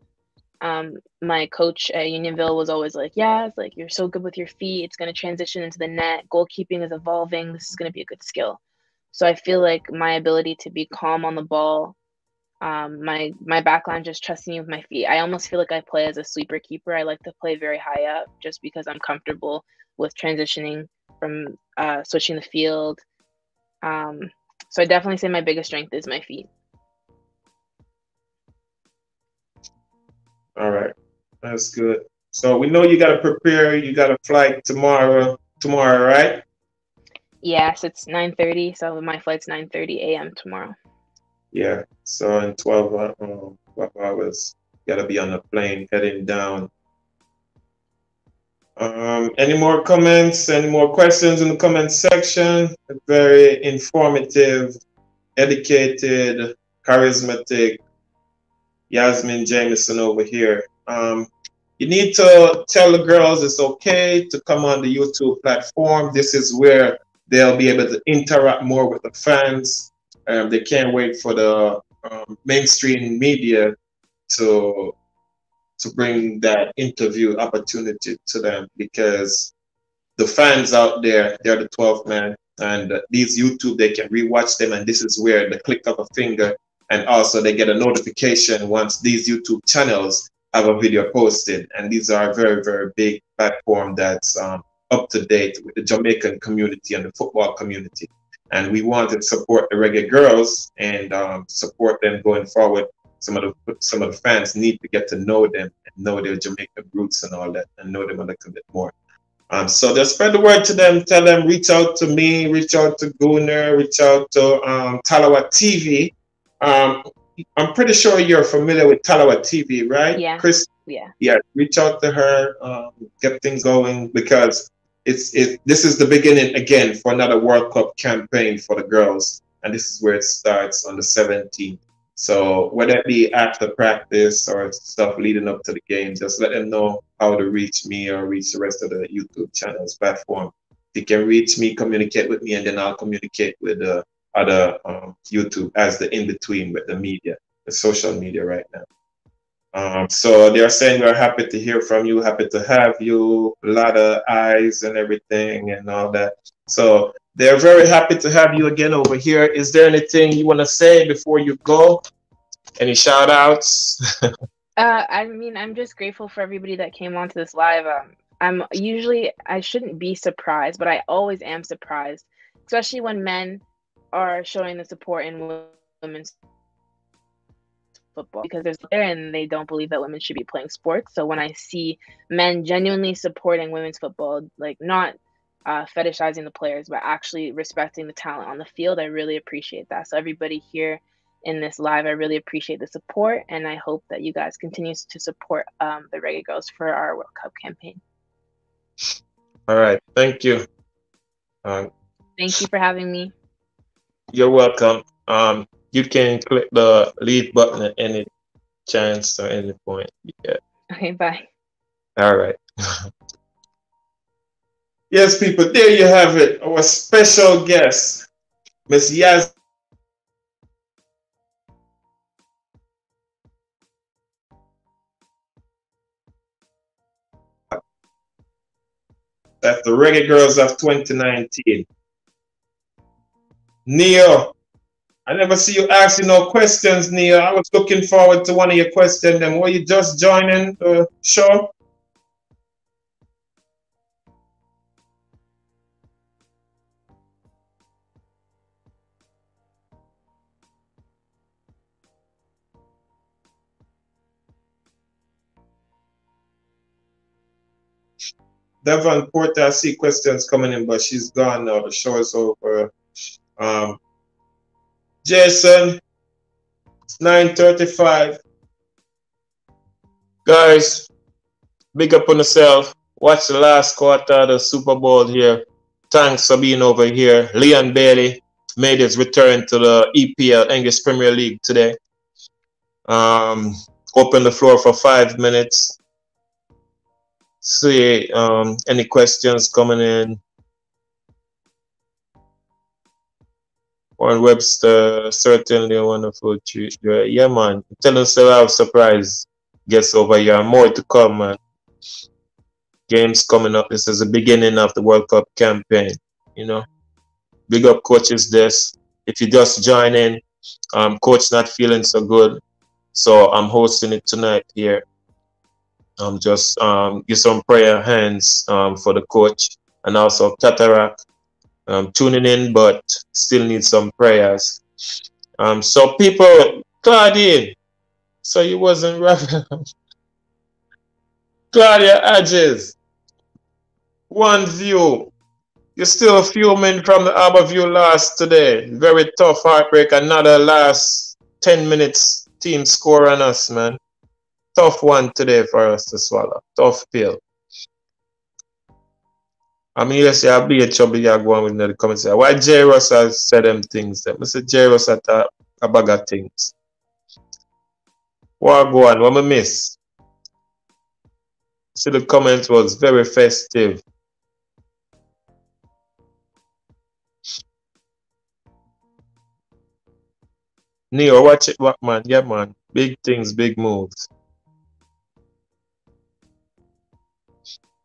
Um, my coach at Unionville was always like, "Yeah, it's like you're so good with your feet. It's going to transition into the net. Goalkeeping is evolving. This is going to be a good skill." So I feel like my ability to be calm on the ball, um, my my backline just trusting me with my feet. I almost feel like I play as a sweeper keeper. I like to play very high up just because I'm comfortable with transitioning from uh, switching the field. Um, so I definitely say my biggest strength is my feet. All right, that's good. So we know you got to prepare. You got a flight tomorrow. Tomorrow, right? Yes, it's 9:30. So my flight's 9:30 a.m. tomorrow. Yeah. So in 12, uh, 12 hours, you gotta be on the plane heading down. Um, any more comments? Any more questions in the comment section? Very informative, educated, charismatic Yazmeen Jamieson over here. Um, you need to tell the girls it's okay to come on the YouTube platform. This is where they'll be able to interact more with the fans. Um, they can't wait for the um, mainstream media to to bring that interview opportunity to them because the fans out there they're the 12th man and these youtube they can rewatch them and this is where the click of a finger and also they get a notification once these youtube channels have a video posted and these are a very very big platform that's um, up to date with the jamaican community and the football community and we want to support the reggae girlz and um, support them going forward. Some of the some of the fans need to get to know them and know their Jamaican roots and all that, and know them a little bit more. Um, so just spread the word to them. Tell them reach out to me, reach out to Gunner, reach out to um, Talawa TV. Um, I'm pretty sure you're familiar with Talawa TV, right? Yeah. Chris. Yeah. Yeah. Reach out to her, um, get things going because it's it this is the beginning again for another World Cup campaign for the girls, and this is where it starts on the 17th. So whether it be after practice or stuff leading up to the game, just let them know how to reach me or reach the rest of the YouTube channels platform. You can reach me, communicate with me, and then I'll communicate with the other um, YouTube as the in between with the media, the social media right now. Um, so they are saying we're happy to hear from you, happy to have you, a lot of eyes and everything and all that. So they're very happy to have you again over here. Is there anything you want to say before you go? Any shout outs? uh, I mean, I'm just grateful for everybody that came onto this live. Um, I'm usually, I shouldn't be surprised, but I always am surprised, especially when men are showing the support in women's football because there's there and they don't believe that women should be playing sports. So when I see men genuinely supporting women's football, like not uh, fetishizing the players, but actually respecting the talent on the field, I really appreciate that. So everybody here in this live, I really appreciate the support, and I hope that you guys continue to support um, the Reggae Girlz for our World Cup campaign. All right, thank you. Uh, thank you for having me. You're welcome. Um, you can click the leave button at any chance or any point. Yeah. Okay, bye. All right. yes, people, there you have it. Our special guest, Miss Yaz. That's the Reggae Girlz of 2019. Neo, I never see you asking no questions, Neil. I was looking forward to one of your questions. Then were you just joining the show? Devon Porter, I see questions coming in, but she's gone now. The show is over. Um, Jason, it's 9.35. Guys, big up on yourself. Watch the last quarter of the Super Bowl here. Thanks for being over here. Leon Bailey made his return to the EPL, English Premier League today. Um, open the floor for five minutes. See um, any questions coming in. Warren Webster, certainly a wonderful treat. Yeah, man. Tell us I have surprise guests over here. More to come, man. Games coming up. This is the beginning of the World Cup campaign, you know. Big up coaches this. If you just join in, um, coach not feeling so good. So I'm hosting it tonight here. I'm um, just um, give some prayer hands um, for the coach and also cataract um, tuning in, but still need some prayers. Um, so people, Claudine, so you wasn't relevant. Claudia Edges, one view. You're still fuming from the Harbour View last today. Very tough heartbreak. Another last 10 minutes team score on us, man. Tough one today for us to swallow. Tough pill. I mean, you say I'll be a trouble you go with the comments. Why J. Ross has said them things? Them? I said J. Ross had a, a bag of things. What go on? What I miss? See, the comment was very festive. Neo, watch it, what man? Yeah, man. Big things, big moves.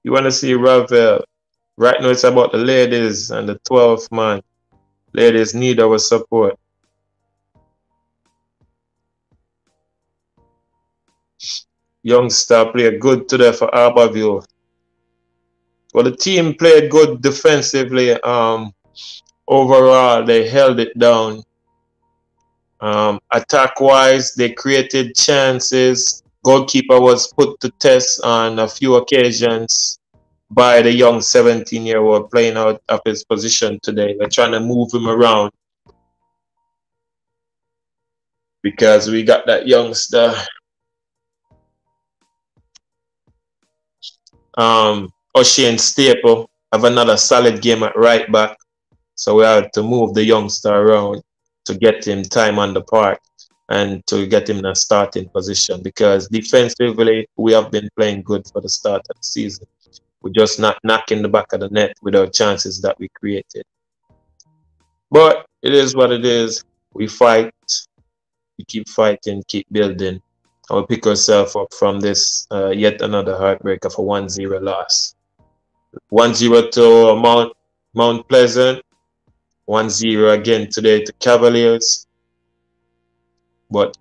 You want to see Ravel? Right now, it's about the ladies and the 12th man. Ladies need our support. Youngster played good today for Harbour View. Well, the team played good defensively. Um, overall, they held it down. Um, attack wise, they created chances. Goalkeeper was put to test on a few occasions by the young 17 year old playing out of his position today. We're trying to move him around because we got that youngster. Um, O'Shane Staple have another solid game at right back. So we have to move the youngster around to get him time on the park and to get him in a starting position because defensively we have been playing good for the start of the season. We're just not knocking the back of the net with our chances that we created. But it is what it is. We fight. We keep fighting, keep building. And we pick ourselves up from this uh, yet another heartbreak of a 1-0 loss. 1-0 to Mount, Mount Pleasant. 1-0 again today to Cavaliers. But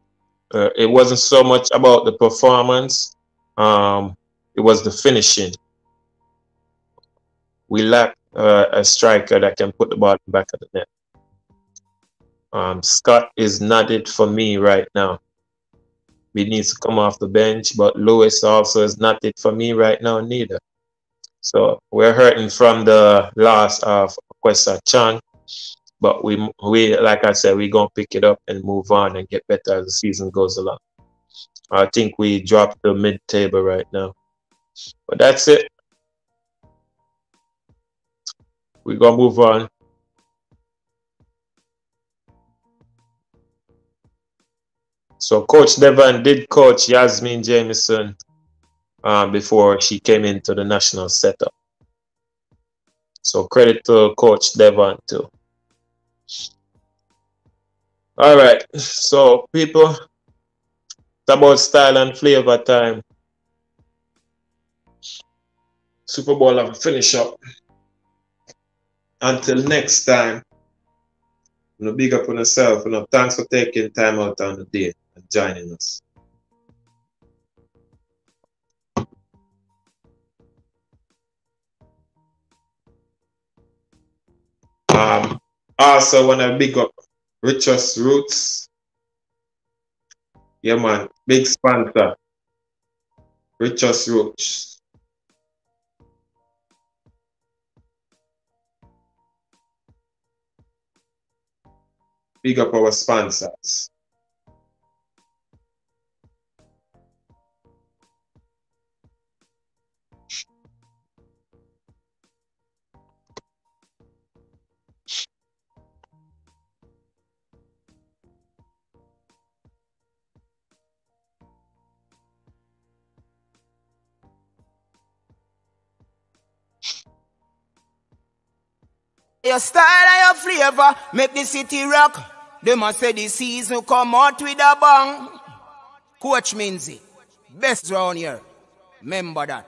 uh, it wasn't so much about the performance. Um, it was the finishing we lack uh, a striker that can put the ball back of the net. Um, Scott is not it for me right now. He needs to come off the bench, but Lewis also is not it for me right now neither. So we're hurting from the loss of Questa Chang, but we we like I said, we're gonna pick it up and move on and get better as the season goes along. I think we dropped the mid table right now. But that's it. We're going to move on. So Coach Devon did coach Yazmeen Jamieson uh, before she came into the national setup. So credit to Coach Devon too. All right, so people, it's about style and flavor time. Super Bowl a finish up. Until next time, you know, big up on yourself. You know, thanks for taking time out on the day and joining us. Um, also want to big up Richard's Roots. Yeah, man, big sponsor. Richard's Roots. Big up our sponsors. Your style and your flavor make the city rock. They must say the season come out with a bang. Coach Minzy, best round here. Remember that.